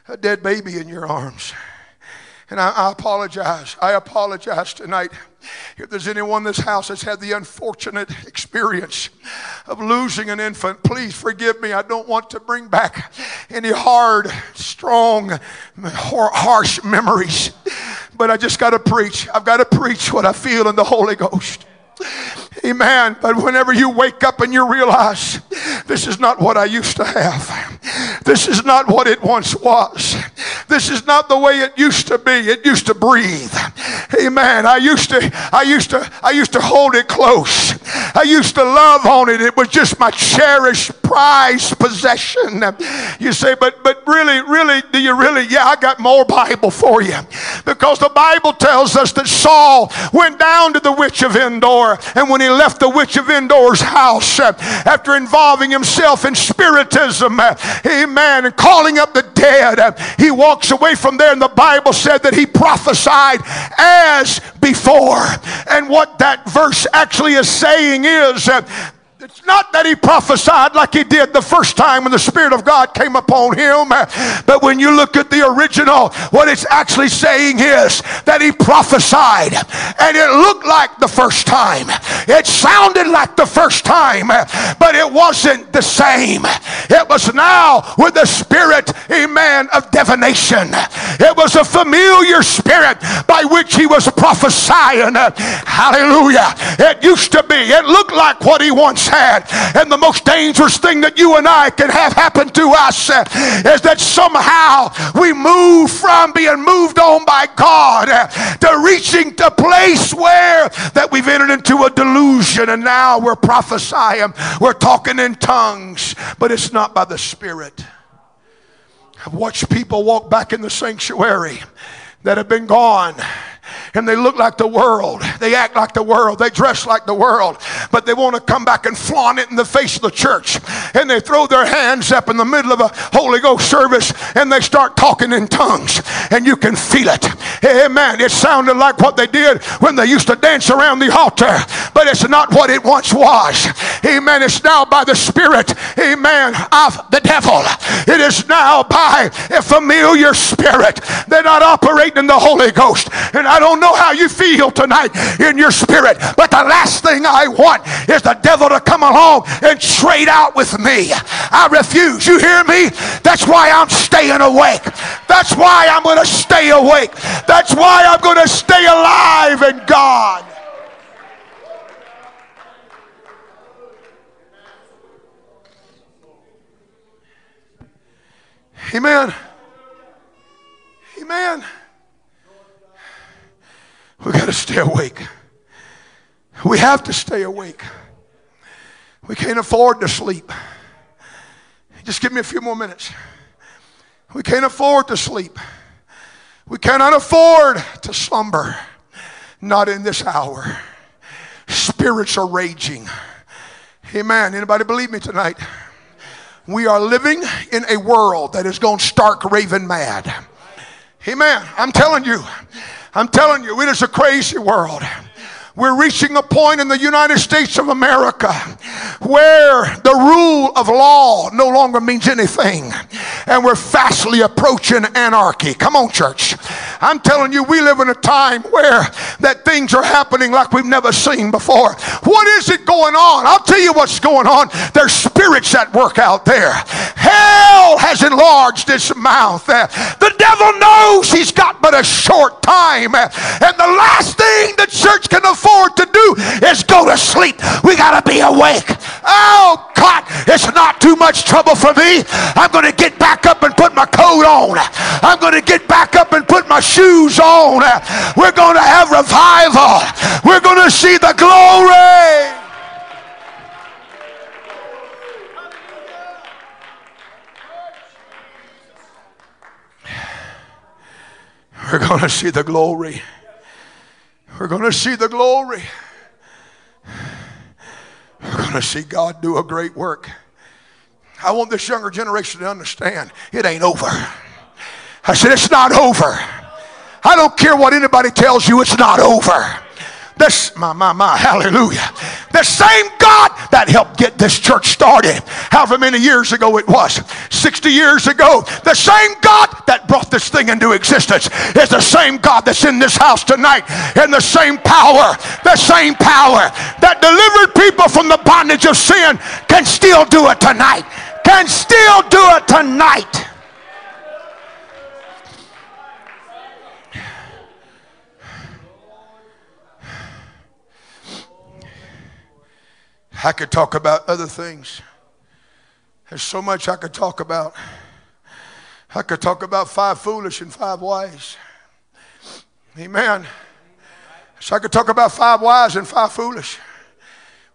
a dead baby in your arms. And I, I, apologize. I apologize tonight. If there's anyone in this house that's had the unfortunate experience of losing an infant, please forgive me. I don't want to bring back any hard, strong, harsh memories. But I just got to preach. I've got to preach what I feel in the Holy Ghost. Amen. But whenever you wake up and you realize this is not what I used to have, this is not what it once was, this is not the way it used to be. It used to breathe. Amen. I used to, I used to, I used to hold it close. I used to love on it. It was just my cherished, prized possession. You say, but but really, really, do you really? Yeah, I got more Bible for you. Because the Bible tells us that Saul went down to the witch of Endor, and when he left the witch of Endor's house, after involving himself in spiritism, amen, and calling up the dead, he walks away from there, and the Bible said that he prophesied as before. And what that verse actually is saying is it's not that he prophesied like he did the first time when the Spirit of God came upon him, but when you look at the original, what it's actually saying is that he prophesied and it looked like the first time. It sounded like the first time, but it wasn't the same. It was now with the spirit, a man of divination. It was a familiar spirit by which he was prophesying. Hallelujah. It used to be, it looked like what he once And the most dangerous thing that you and I can have happen to us uh, is that somehow we move from being moved on by God uh, to reaching the place where that we've entered into a delusion. And now we're prophesying, we're talking in tongues, but it's not by the Spirit. I've watched people walk back in the sanctuary that have been gone and they look like the world. They act like the world. They dress like the world. But they want to come back and flaunt it in the face of the church. And they throw their hands up in the middle of a Holy Ghost service and they start talking in tongues. And you can feel it. Amen. It sounded like what they did when they used to dance around the altar. But it's not what it once was. Amen. It's now by the Spirit. Amen. Of the devil. It is now by a familiar spirit. They're not operating in the Holy Ghost. And I don't know how you feel tonight in your spirit, but the last thing I want is the devil to come along and trade out with me. I refuse. You hear me? That's why I'm staying awake. That's why I'm going to stay awake. That's why I'm going to stay alive in God. Amen. Amen. Stay awake. We have to stay awake. We can't afford to sleep. Just give me a few more minutes. We can't afford to sleep. We cannot afford to slumber. Not in this hour. Spirits are raging. Amen. Anybody believe me tonight? We are living in a world that is going stark raving mad. Amen. I'm telling you. I'm telling you, it is a crazy world. We're reaching a point in the United States of America where the rule of law no longer means anything. And we're fastly approaching anarchy. Come on, church. I'm telling you, we live in a time where that things are happening like we've never seen before. What is it going on? I'll tell you what's going on. There's spirits at work out there. Hell has enlarged its mouth. The devil knows he's got but a short time. And the last thing the church can afford afford to do is go to sleep. We got to be awake. Oh, God, it's not too much trouble for me. I'm going to get back up and put my coat on. I'm going to get back up and put my shoes on. We're going to have revival. We're going to see the glory. We're going to see the glory. We're going to see the glory. We're going to see God do a great work. I want this younger generation to understand it ain't over. I said, it's not over. I don't care what anybody tells you, it's not over. This, my, my, my, hallelujah. The same God that helped get this church started, however many years ago it was, 60 years ago, the same God that brought this thing into existence is the same God that's in this house tonight, and the same power, the same power that delivered people from the bondage of sin can still do it tonight. Can still do it tonight. I could talk about other things. There's so much I could talk about. I could talk about five foolish and five wise. Amen. So I could talk about five wise and five foolish.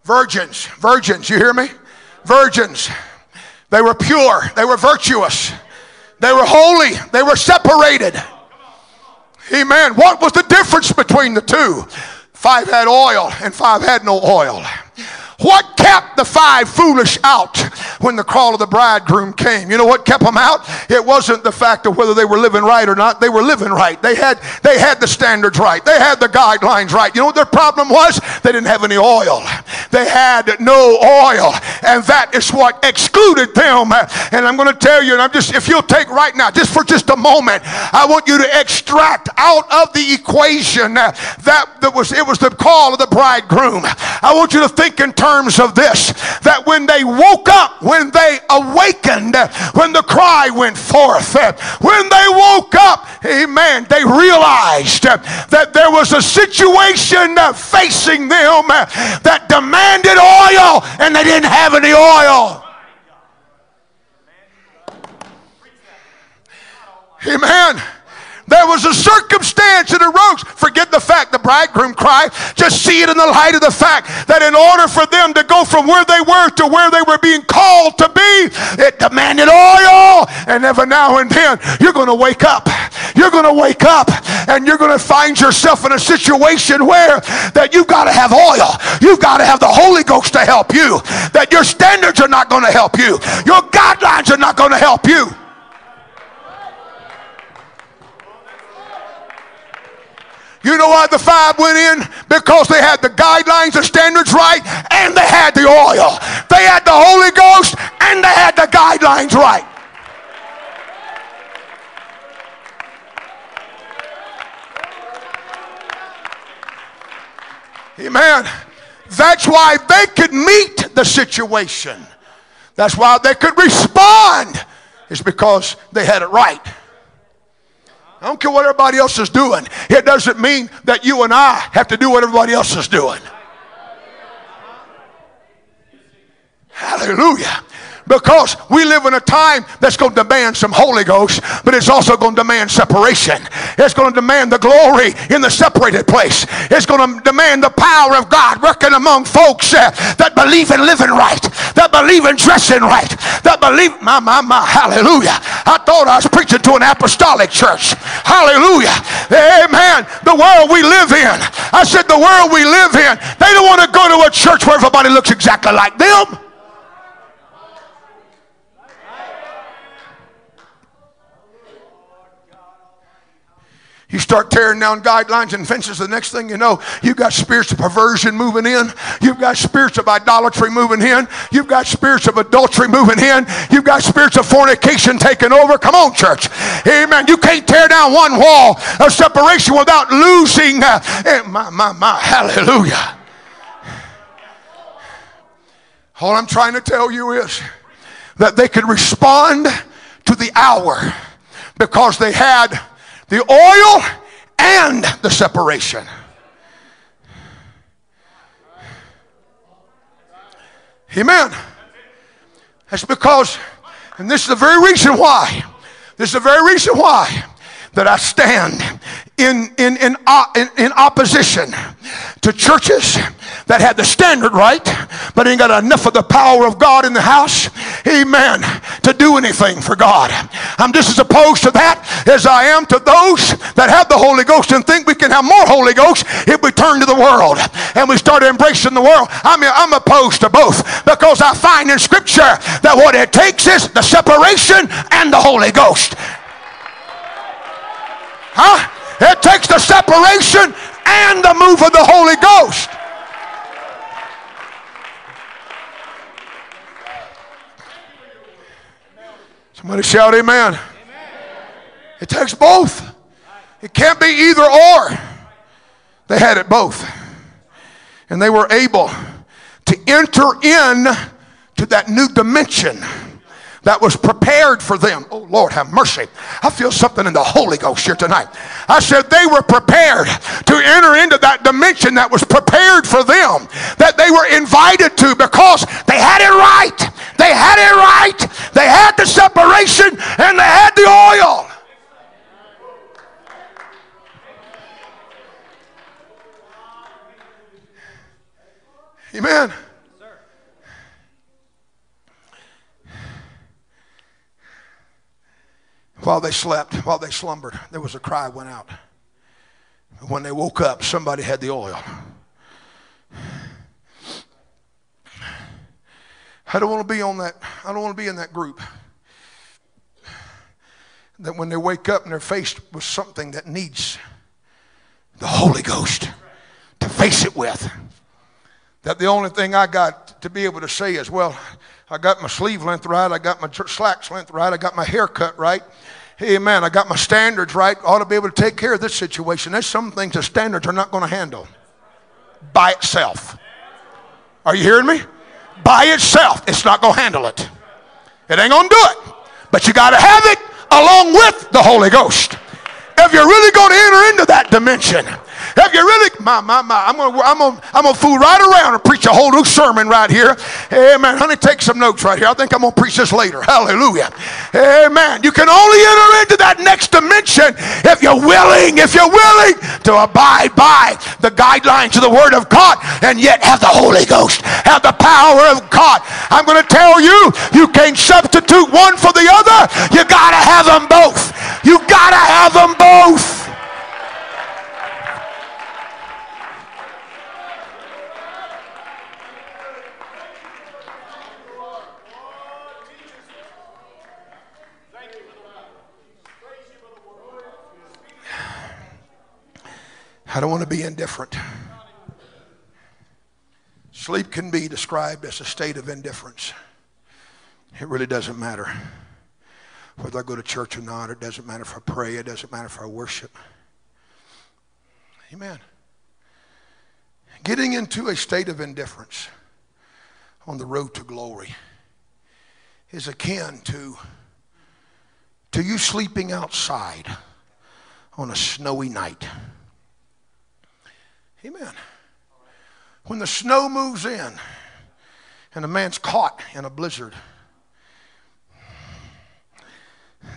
Virgins, virgins, you hear me? Virgins. They were pure, they were virtuous, they were holy, they were separated. Amen. What was the difference between the two? Five had oil and five had no oil. What kept the five foolish out when the call of the bridegroom came? You know what kept them out? It wasn't the fact of whether they were living right or not. They were living right. They had they had the standards right. They had the guidelines right. You know what their problem was? They didn't have any oil. They had no oil, and that is what excluded them. And I'm going to tell you, and I'm just if you'll take right now, just for just a moment, I want you to extract out of the equation that that was it was the call of the bridegroom. I want you to think in terms terms of this that when they woke up, when they awakened, when the cry went forth, when they woke up, amen, they realized that there was a situation facing them that demanded oil and they didn't have any oil. Amen. There was a circumstance that arose. Forget the fact the bridegroom cried. Just see it in the light of the fact that in order for them to go from where they were to where they were being called to be, it demanded oil. And every now and then, you're going to wake up. You're going to wake up and you're going to find yourself in a situation where that you've got to have oil. You've got to have the Holy Ghost to help you. That your standards are not going to help you. Your guidelines are not going to help you. You know why the five went in? Because they had the guidelines, the standards right, and they had the oil. They had the Holy Ghost, and they had the guidelines right. Amen. That's why they could meet the situation. That's why they could respond. It's because they had it right. I don't care what everybody else is doing. It doesn't mean that you and I have to do what everybody else is doing. Hallelujah. Because we live in a time that's going to demand some Holy Ghost, but it's also going to demand separation. It's going to demand the glory in the separated place. It's going to demand the power of God working among folks uh, that believe in living right, that believe in dressing right, that believe, my, my, my, hallelujah. I thought I was preaching to an apostolic church. Hallelujah. Amen. The world we live in. I said, the world we live in, they don't want to go to a church where everybody looks exactly like them. You start tearing down guidelines and fences. The next thing you know, you've got spirits of perversion moving in. You've got spirits of idolatry moving in. You've got spirits of adultery moving in. You've got spirits of fornication taking over. Come on, church. Amen. You can't tear down one wall of separation without losing. Uh, eh, my, my, my. Hallelujah. All I'm trying to tell you is that they could respond to the hour because they had the oil and the separation. Amen. That's because, and this is the very reason why, this is the very reason why that I stand in, in, in, in, in opposition to churches that had the standard right, but ain't got enough of the power of God in the house, amen, to do anything for God. I'm just as opposed to that as I am to those that have the Holy Ghost and think we can have more Holy Ghost if we turn to the world and we start embracing the world. I mean, I'm opposed to both because I find in Scripture that what it takes is the separation and the Holy Ghost. Huh? It takes the separation and the move of the Holy Ghost. Somebody shout amen. amen. It takes both. It can't be either or. They had it both. And they were able to enter in to that new dimension that was prepared for them. Oh, Lord, have mercy. I feel something in the Holy Ghost here tonight. I said they were prepared to enter into that dimension that was prepared for them, that they were invited to because they had it right. They had it right. They had the separation and they had the oil. Amen. While they slept, while they slumbered, there was a cry went out. When they woke up, somebody had the oil. I don't want to be on that. I don't want to be in that group. That when they wake up and they're faced with something that needs the Holy Ghost to face it with, that the only thing I got to be able to say is, well, I got my sleeve length right, I got my slacks length right, I got my haircut right, Amen. I got my standards right. Ought to be able to take care of this situation. There's some things the standards are not going to handle by itself. Are you hearing me? By itself, it's not going to handle it. It ain't going to do it. But you got to have it along with the Holy Ghost. If you're really going to enter into that dimension, if you really, my, my, my, I'm going to I'm gonna, I'm gonna fool right around and preach a whole new sermon right here. Amen. Honey, take some notes right here. I think I'm going to preach this later. Hallelujah. Amen. You can only enter into that next dimension if you're willing, if you're willing to abide by the guidelines of the Word of God and yet have the Holy Ghost, have the power of God. I'm going to tell you, you can't substitute one for the other. You got to have them both. You got to have them both. I don't want to be indifferent. Sleep can be described as a state of indifference. It really doesn't matter whether I go to church or not. It doesn't matter if I pray. It doesn't matter if I worship. Amen. Getting into a state of indifference on the road to glory is akin to, to you sleeping outside on a snowy night. Amen. When the snow moves in and a man's caught in a blizzard,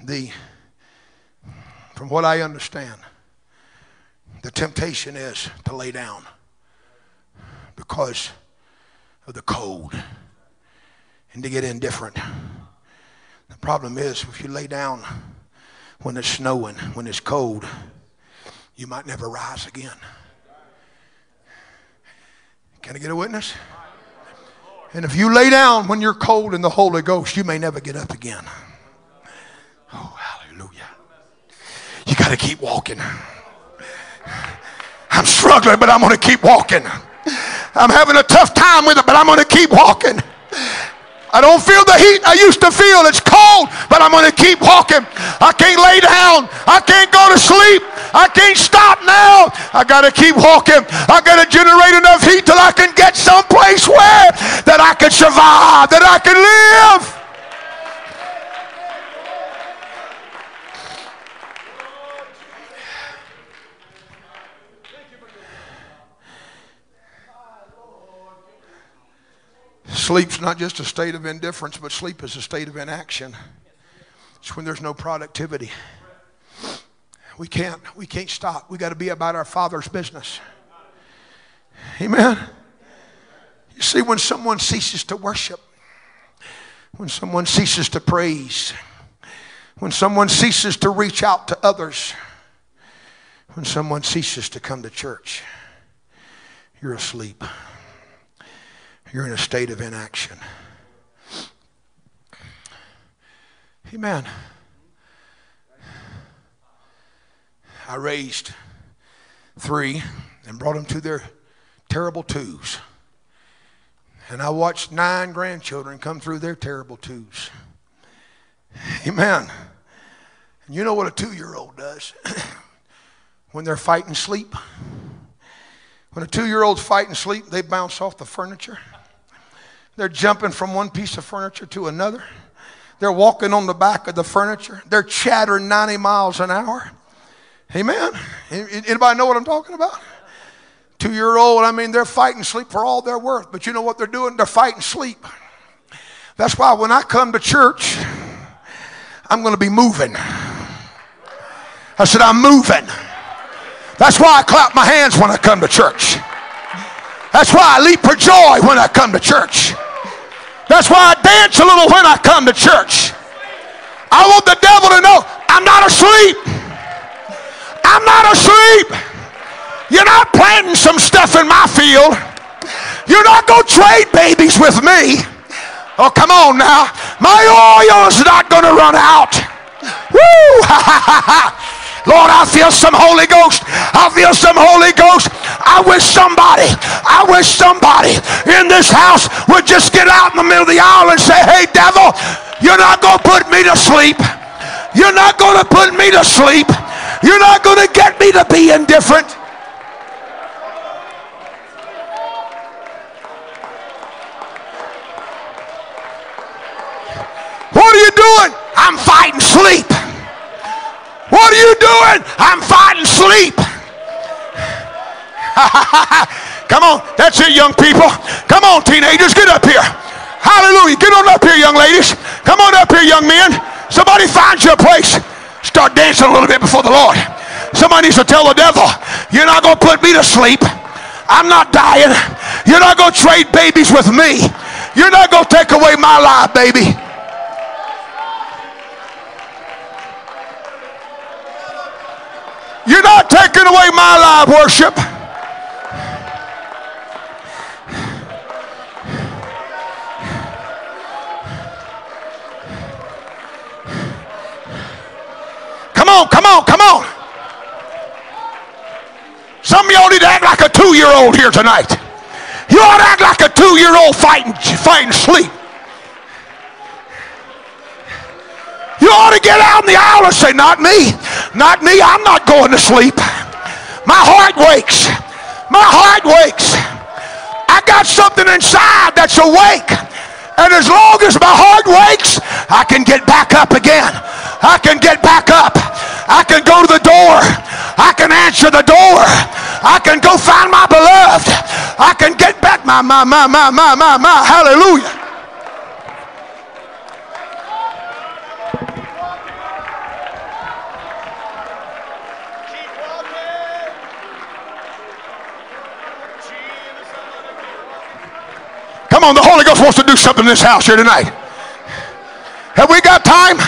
the from what I understand, the temptation is to lay down because of the cold and to get indifferent. The problem is if you lay down when it's snowing, when it's cold, you might never rise again. Can I get a witness? And if you lay down when you're cold in the Holy Ghost, you may never get up again. Oh, hallelujah. You got to keep walking. I'm struggling, but I'm going to keep walking. I'm having a tough time with it, but I'm going to keep walking. I don't feel the heat I used to feel. It's cold, but I'm going to keep walking. I can't lay down. I can't go to sleep. I can't stop now. I got to keep walking. I got to generate enough heat till I can get someplace where that I can survive, that I can live. Sleep's not just a state of indifference, but sleep is a state of inaction. It's when there's no productivity. We can't, we can't stop. We got to be about our Father's business. Amen. You see, when someone ceases to worship, when someone ceases to praise, when someone ceases to reach out to others, when someone ceases to come to church, you're asleep. You're in a state of inaction. Amen. I raised three and brought them to their terrible twos. And I watched nine grandchildren come through their terrible twos. Amen. And you know what a two year old does when they're fighting sleep? When a two year old's fighting sleep, they bounce off the furniture. They're jumping from one piece of furniture to another. They're walking on the back of the furniture. They're chattering 90 miles an hour. Amen. Anybody know what I'm talking about? Two year old, I mean, they're fighting sleep for all they're worth. But you know what they're doing? They're fighting sleep. That's why when I come to church, I'm going to be moving. I said, I'm moving. That's why I clap my hands when I come to church. That's why I leap for joy when I come to church. That's why I dance a little when I come to church. I want the devil to know I'm not asleep. I'm not asleep. You're not planting some stuff in my field. You're not going to trade babies with me. Oh, come on now. My oil is not going to run out. Woo! Lord, I feel some Holy Ghost. I feel some Holy Ghost. I wish somebody, I wish somebody in this house would just get out in the middle of the aisle and say, hey, devil, you're not going to put me to sleep. You're not going to put me to sleep. You're not going to get me to be indifferent. What are you doing? I'm fighting sleep. What are you doing? I'm fighting sleep. Come on. That's it, young people. Come on, teenagers. Get up here. Hallelujah. Get on up here, young ladies. Come on up here, young men. Somebody find you a place. Start dancing a little bit before the Lord. Somebody needs to tell the devil, you're not going to put me to sleep. I'm not dying. You're not going to trade babies with me. You're not going to take away my life, baby. You're not taking away my live worship. Come on, come on, come on. Some of y'all need to act like a two year old here tonight. You ought to act like a two year old fighting, fighting sleep. You ought to get out in the aisle and say, Not me. Not me. I'm not going to sleep. My heart wakes. My heart wakes. I got something inside that's awake. And as long as my heart wakes, I can get back up again. I can get back up. I can go to the door. I can answer the door. I can go find my beloved. I can get back my, my, my, my, my, my, my. Hallelujah. Come on, the Holy Ghost wants to do something in this house here tonight. Have we got time?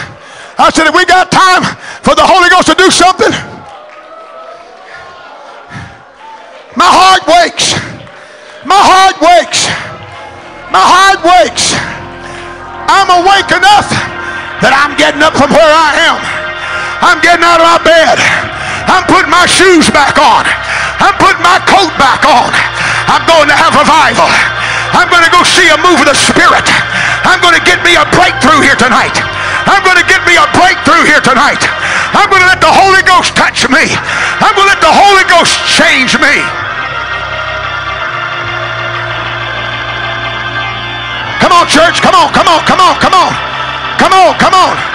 I said, have we got time for the Holy Ghost to do something? My heart wakes. My heart wakes. My heart wakes. I'm awake enough that I'm getting up from where I am. I'm getting out of my bed. I'm putting my shoes back on. I'm putting my coat back on. I'm going to have revival. I'm going to go see a move of the Spirit. I'm going to get me a breakthrough here tonight. I'm going to get me a breakthrough here tonight. I'm going to let the Holy Ghost touch me. I'm going to let the Holy Ghost change me. Come on, church. Come on, come on, come on, come on. Come on, come on.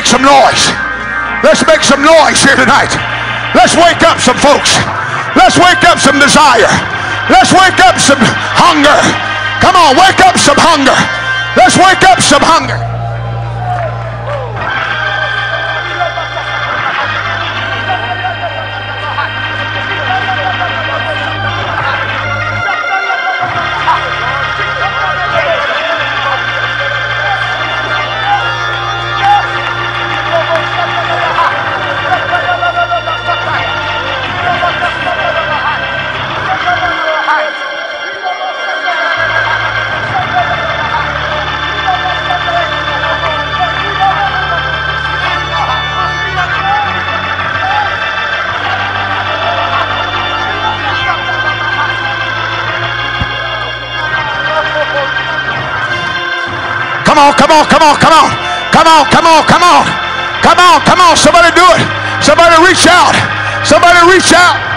Make some noise. Let's make some noise here tonight. Let's wake up some folks. Let's wake up some desire. Let's wake up some hunger. Come on, wake up some hunger. Let's wake up some hunger. Come on, come on, come on. Come on, come on, come on. Come on. Somebody do it. Somebody reach out. Somebody reach out.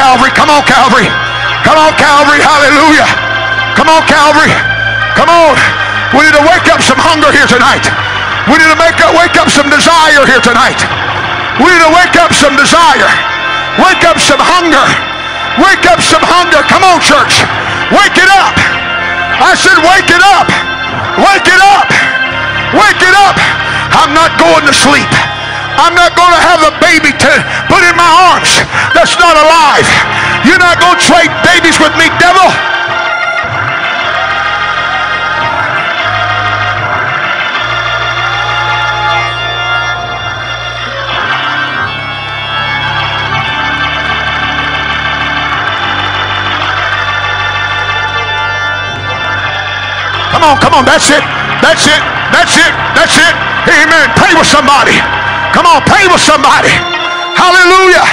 Calvary. Come on, Calvary. Come on, Calvary. Hallelujah. Come on, Calvary. Come on. We need to wake up some hunger here tonight. We need to make up, wake up some desire here tonight. We need to wake up some desire. Wake up some hunger. Wake up some hunger. Come on, church. Wake it up. I said, wake it up. Wake it up. Wake it up. I'm not going to sleep. I'm not going to have a baby to put in my arms that's not alive. You're not going to trade babies with me, devil. Come on, come on. That's it. That's it. That's it. That's it. Amen. Pray with somebody. Come on, pray with somebody. Hallelujah.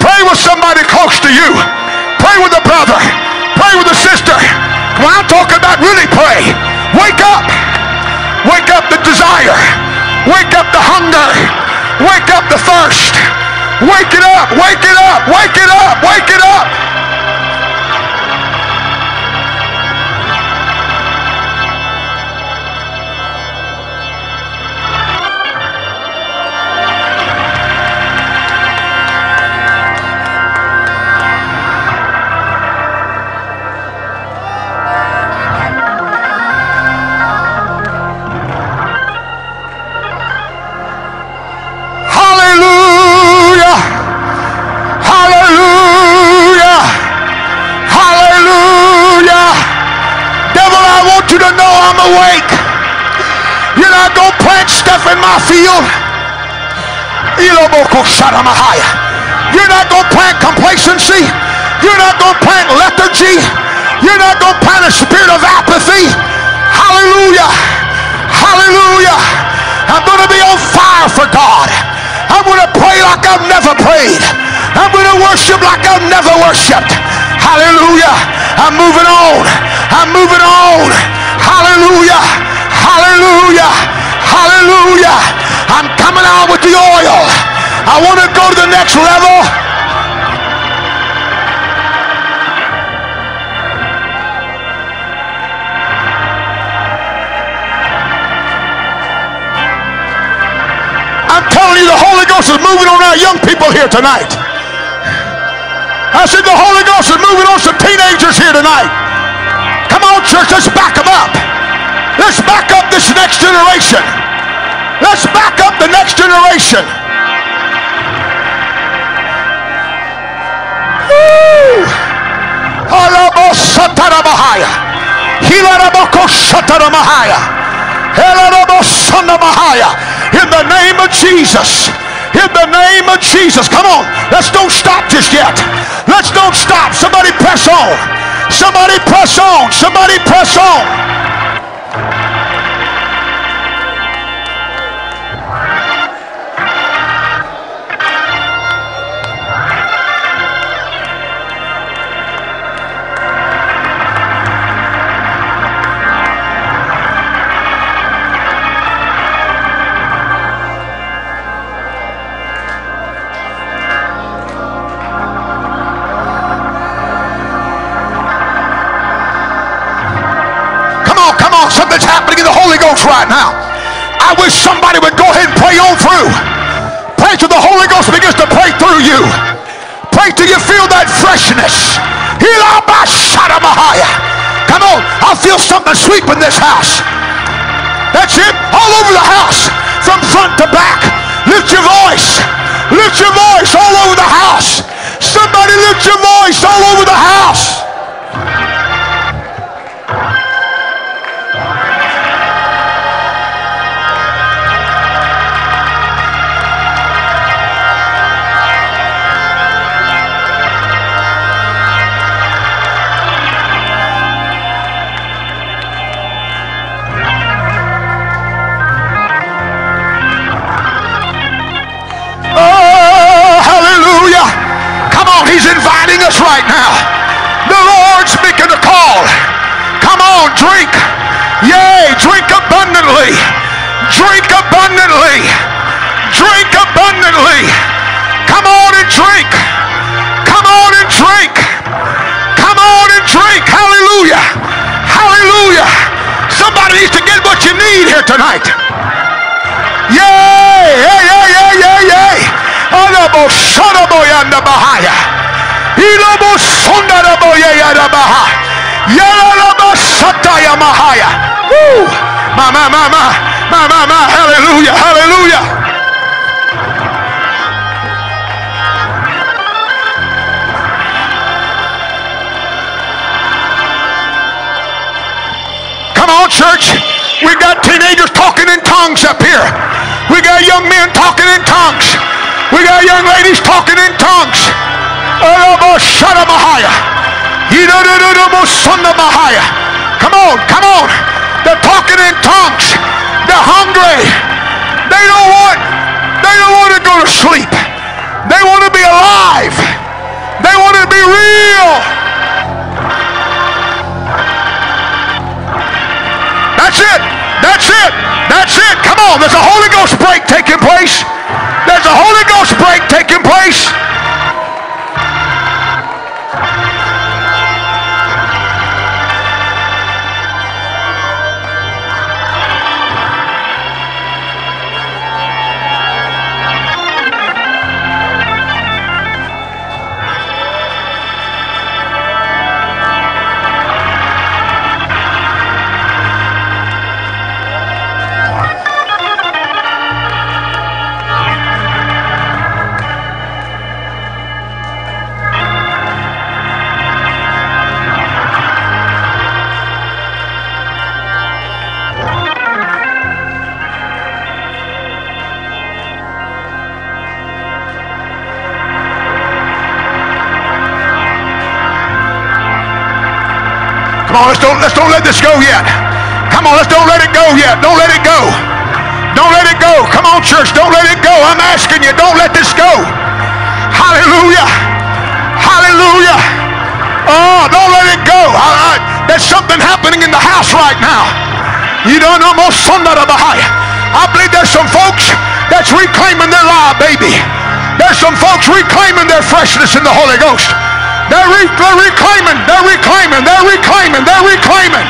Pray with somebody close to you. Pray with a brother. Pray with a sister. When I'm talking about really pray, wake up. Wake up the desire. Wake up the hunger. Wake up the thirst. Wake it up. Wake it up. Wake it up. Wake it up. Stuff in my field. You're not going to plant complacency. You're not going to plant lethargy. You're not going to plant a spirit of apathy. Hallelujah. Hallelujah. I'm going to be on fire for God. I'm going to pray like I've never prayed. I'm going to worship like I've never worshiped. Hallelujah. I'm moving on. I'm moving on. Hallelujah. Hallelujah. Hallelujah. I'm coming out with the oil. I want to go to the next level. I'm telling you, the Holy Ghost is moving on our young people here tonight. I said the Holy Ghost is moving on some teenagers here tonight. Come on, church, let's back them up. Let's back up this next generation. Let's back up the next generation. In the name of Jesus. In the name of Jesus. Come on. Let's don't stop just yet. Let's don't stop. Somebody press on. Somebody press on. Somebody press on. Right now. I wish somebody would go ahead and pray on through. Pray till the Holy Ghost begins to pray through you. Pray till you feel that freshness. Come on, I feel something sweeping this house. That's it. All over the house. From front to back. Lift your voice. Lift your voice all over the house. Somebody lift your voice all over the house. Drink. Yea, drink abundantly. Drink abundantly. Drink abundantly. Come on and drink. Come on and drink. Come on and drink. Hallelujah. Hallelujah. Somebody needs to get what you need here tonight. Yay! Yay! Yay! Yay! Yay! Yay! Alabo sharaboyanda bahaya. Ilabo sondaraboyanda baha. Mahaya. Woo! Ma ma ma ma ma ma ma. Hallelujah! Hallelujah! Come on, church. We got teenagers talking in tongues up here. We got young men talking in tongues. We got young ladies talking in tongues. Alabashadamahaya. Yidadadadabosunamahaya. Come on, come on. They're talking in tongues. They're hungry. They don't want, they don't want to go to sleep. They want to be alive. They want to be real. That's it. That's it. That's it. Come on. There's a Holy Ghost break taking place. There's a Holy Ghost break taking place. On, let's don't let's don't let this go yet. Come on, let's don't let it go yet. Don't let it go. Don't let it go. Come on, church, don't let it go. I'm asking you, don't let this go. Hallelujah. Hallelujah. Oh, don't let it go. I, I, there's something happening in the house right now. You don't know most of the time. I believe there's some folks that's reclaiming their life, baby. There's some folks reclaiming their freshness in the Holy Ghost. They're, re- they're reclaiming, they're reclaiming, they're reclaiming, they're reclaiming.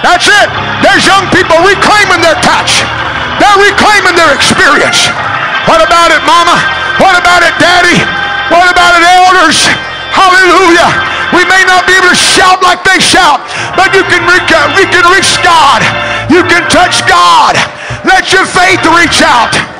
That's it. There's young people reclaiming their touch. They're reclaiming their experience. What about it, mama? What about it, daddy? What about it, elders? Hallelujah. We may not be able to shout like they shout, but you can reach, you can reach God. You can touch God. Let your faith reach out.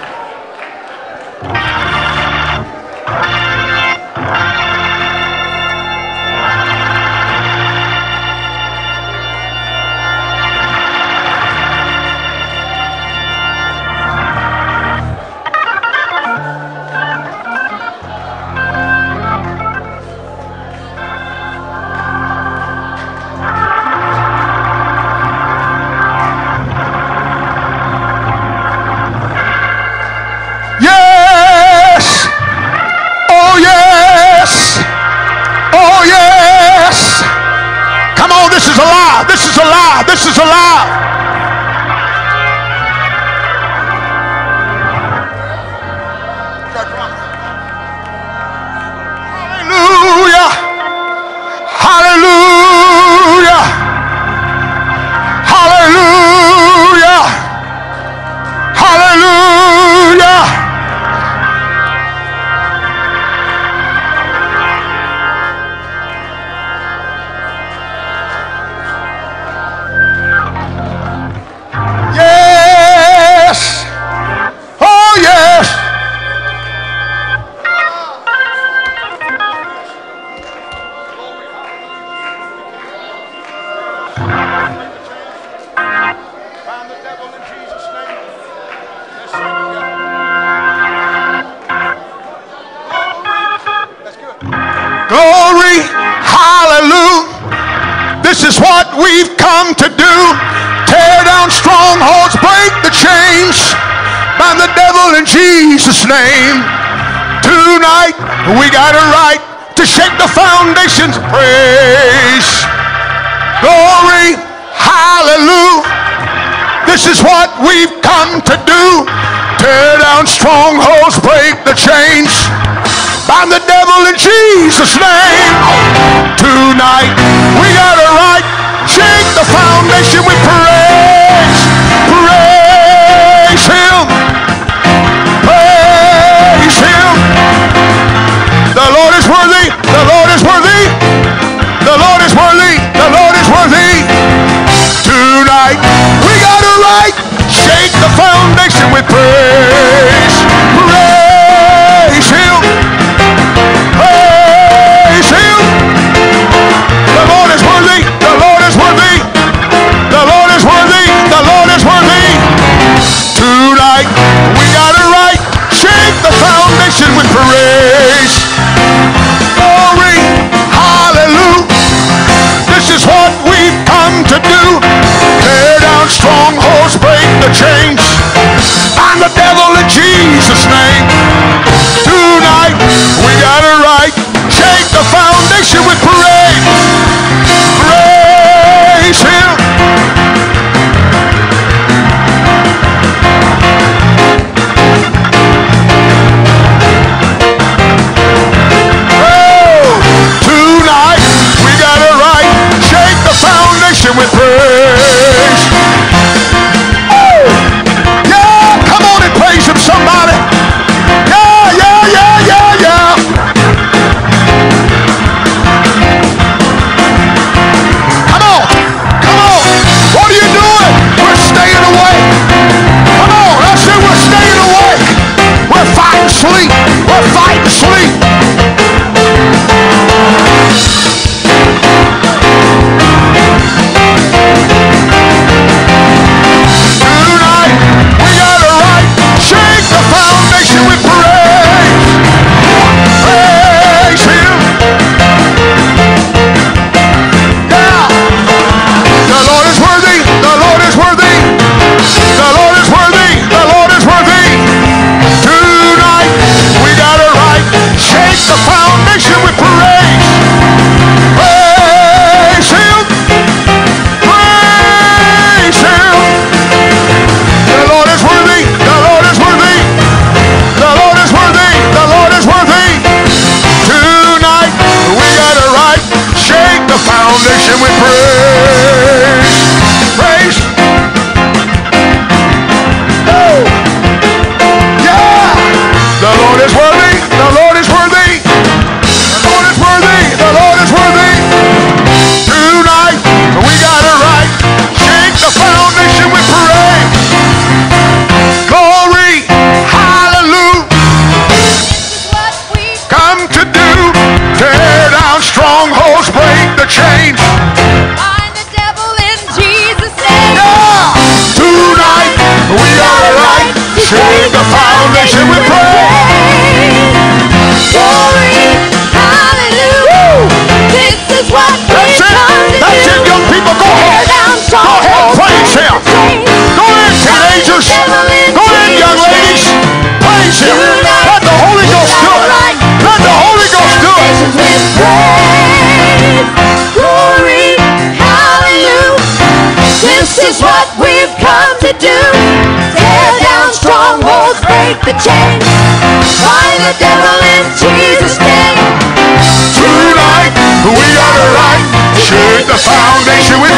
Foundation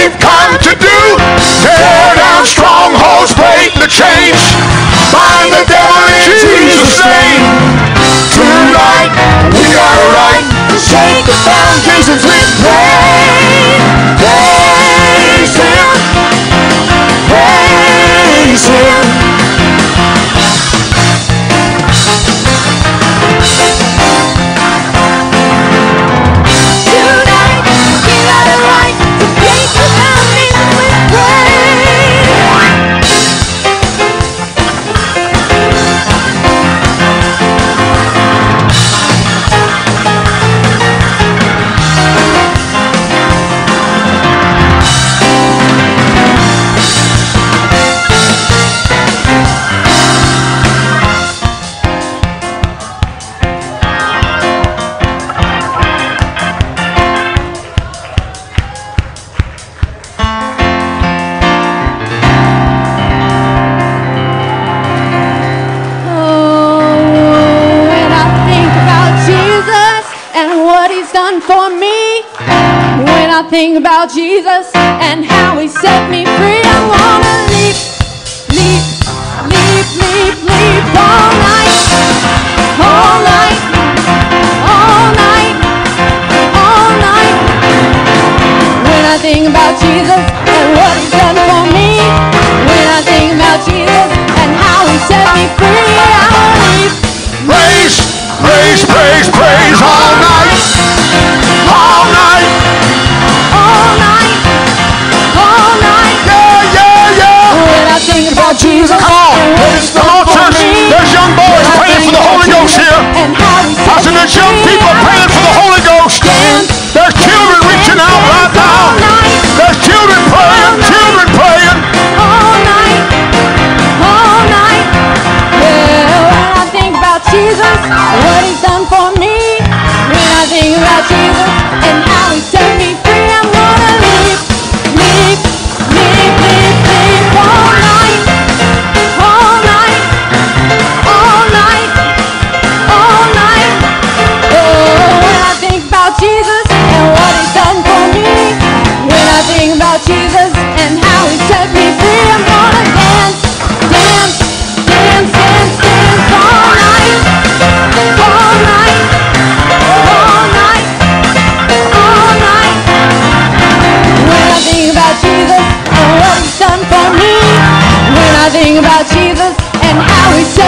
we've come to do. Tear down strongholds, break the chains, bind the devil in Jesus' name. Tonight we are right, shake the foundations with praise, praise Him, praise Him. Think about Jesus and how he set me free, I wanna leap, leap, leap, leap, leap all night, all night, all night, all night. When I think about Jesus and what he's done for me, when I think about Jesus and how he set me free, I wanna leap, Praise, praise, praise, praise all night. I Jesus Come on. Come on, church. There's young boys praying for the Holy Ghost here. and how he I said there's young people praying for the Holy Ghost. There's children reaching out right now. There's children praying, children praying. all night, all night. Well, when I think about Jesus, what he's done for me, when I think about Jesus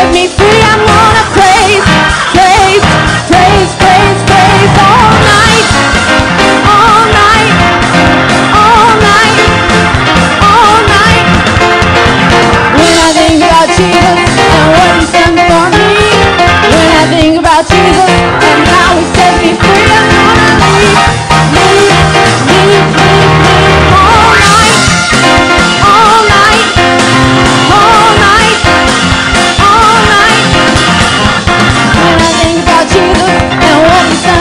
set me free, I'm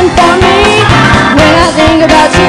for me, when I think about Jesus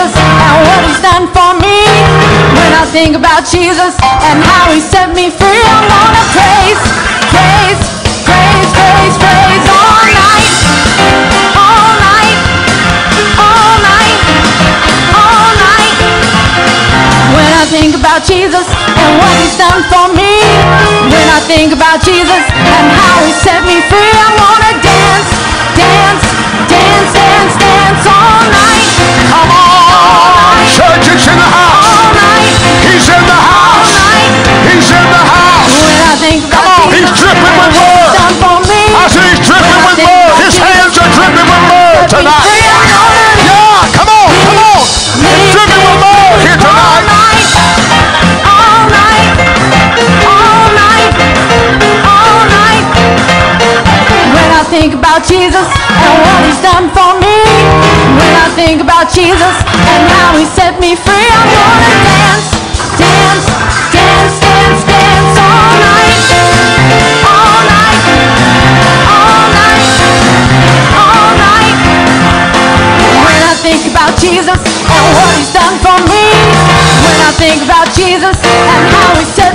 Jesus and what he's done for me, when I think about Jesus and how he set me free, I'm gonna praise, praise, praise, praise, praise all night, all night, all night, all night. When I think about Jesus and what he's done for me, when I think about Jesus and done for me, when I think about Jesus and how he set me free, I'm gonna dance, dance, dance, dance, dance all night, all night, all night, all night. When I think about Jesus and what he's done for me, when I think about Jesus and how he set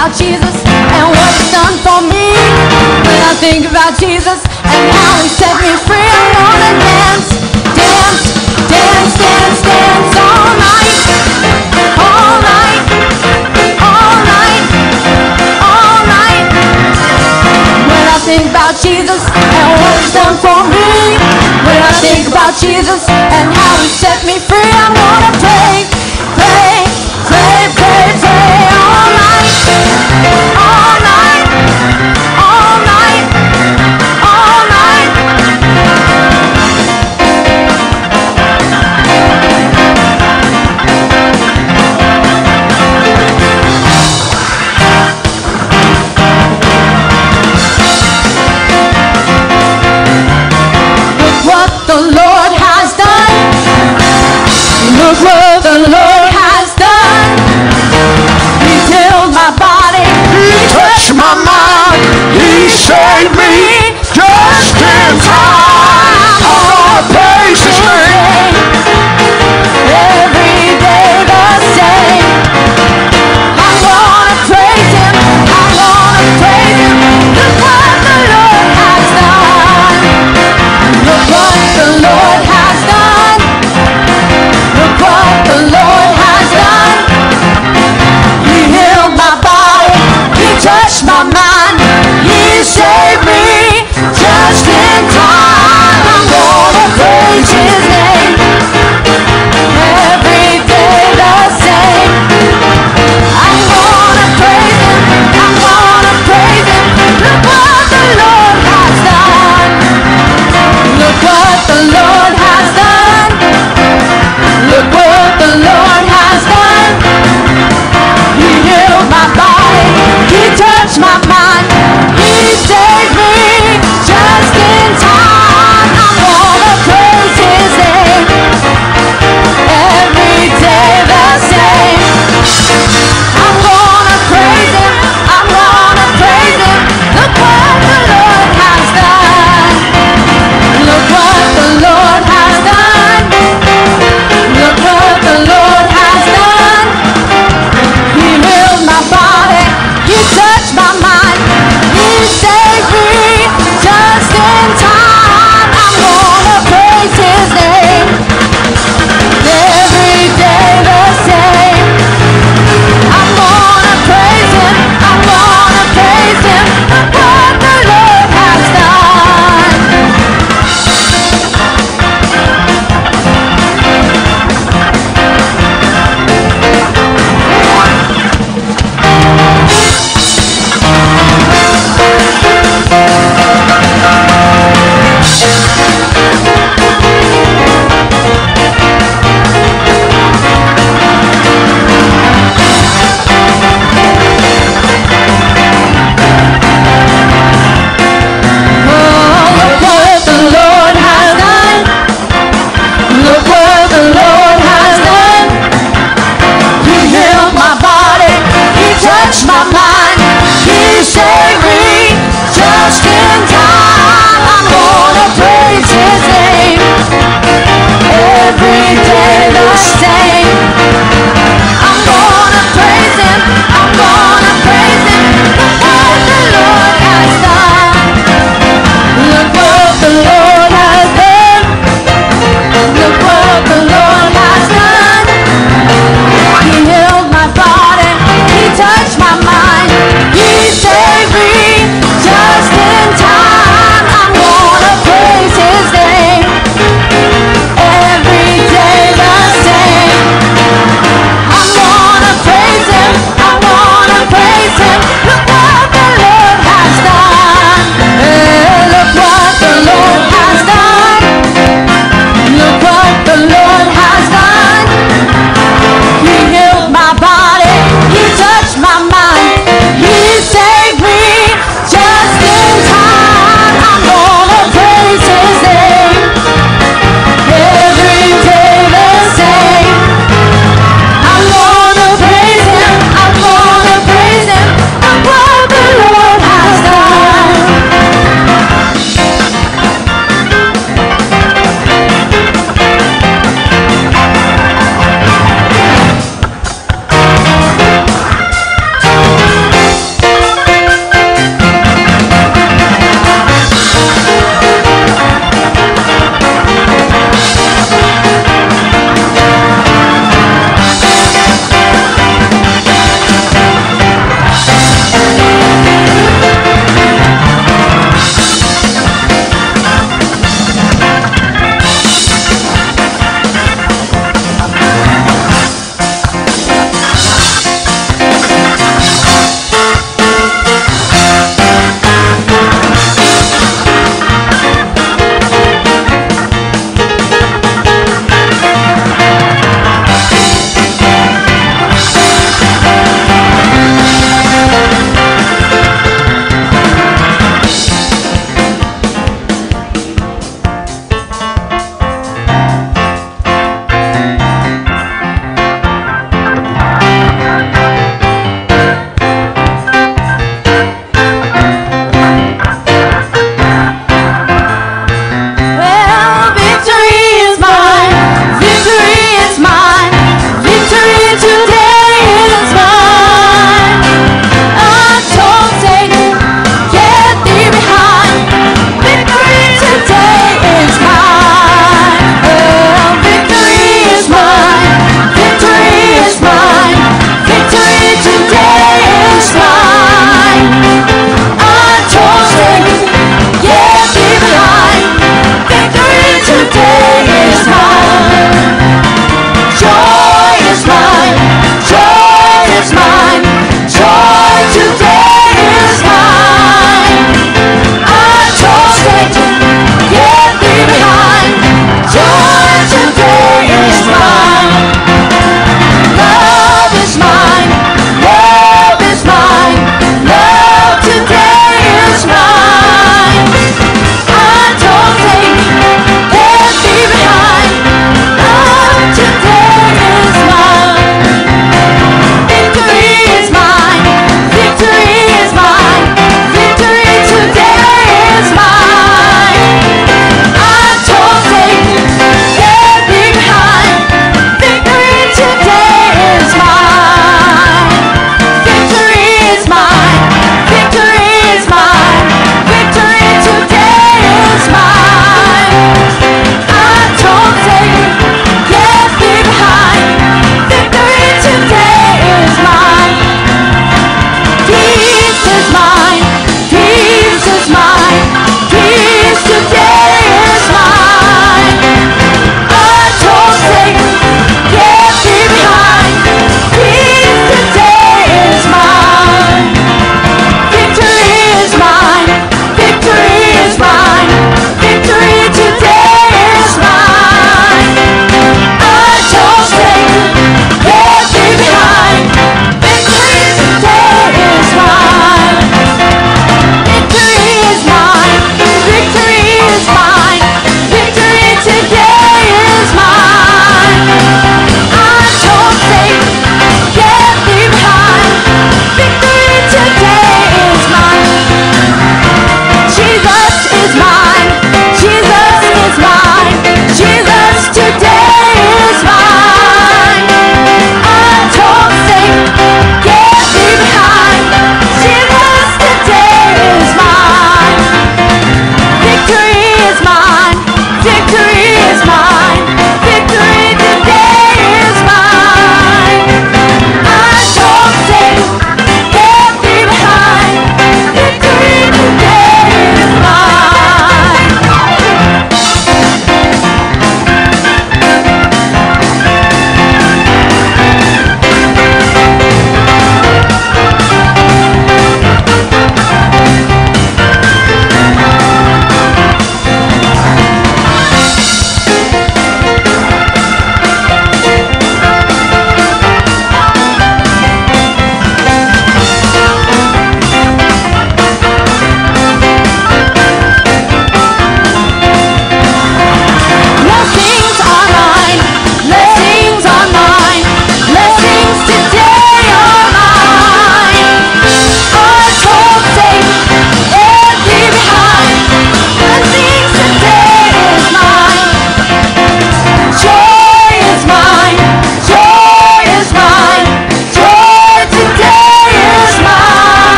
about Jesus and what he's done for me. When I think about Jesus and how he set me free, I'm gonna dance, dance, dance, dance, dance all night, all night, all night, all night. When I think about Jesus and what he's done for me, when I think about Jesus and how he set me free, I'm gonna pray. saved me just in time.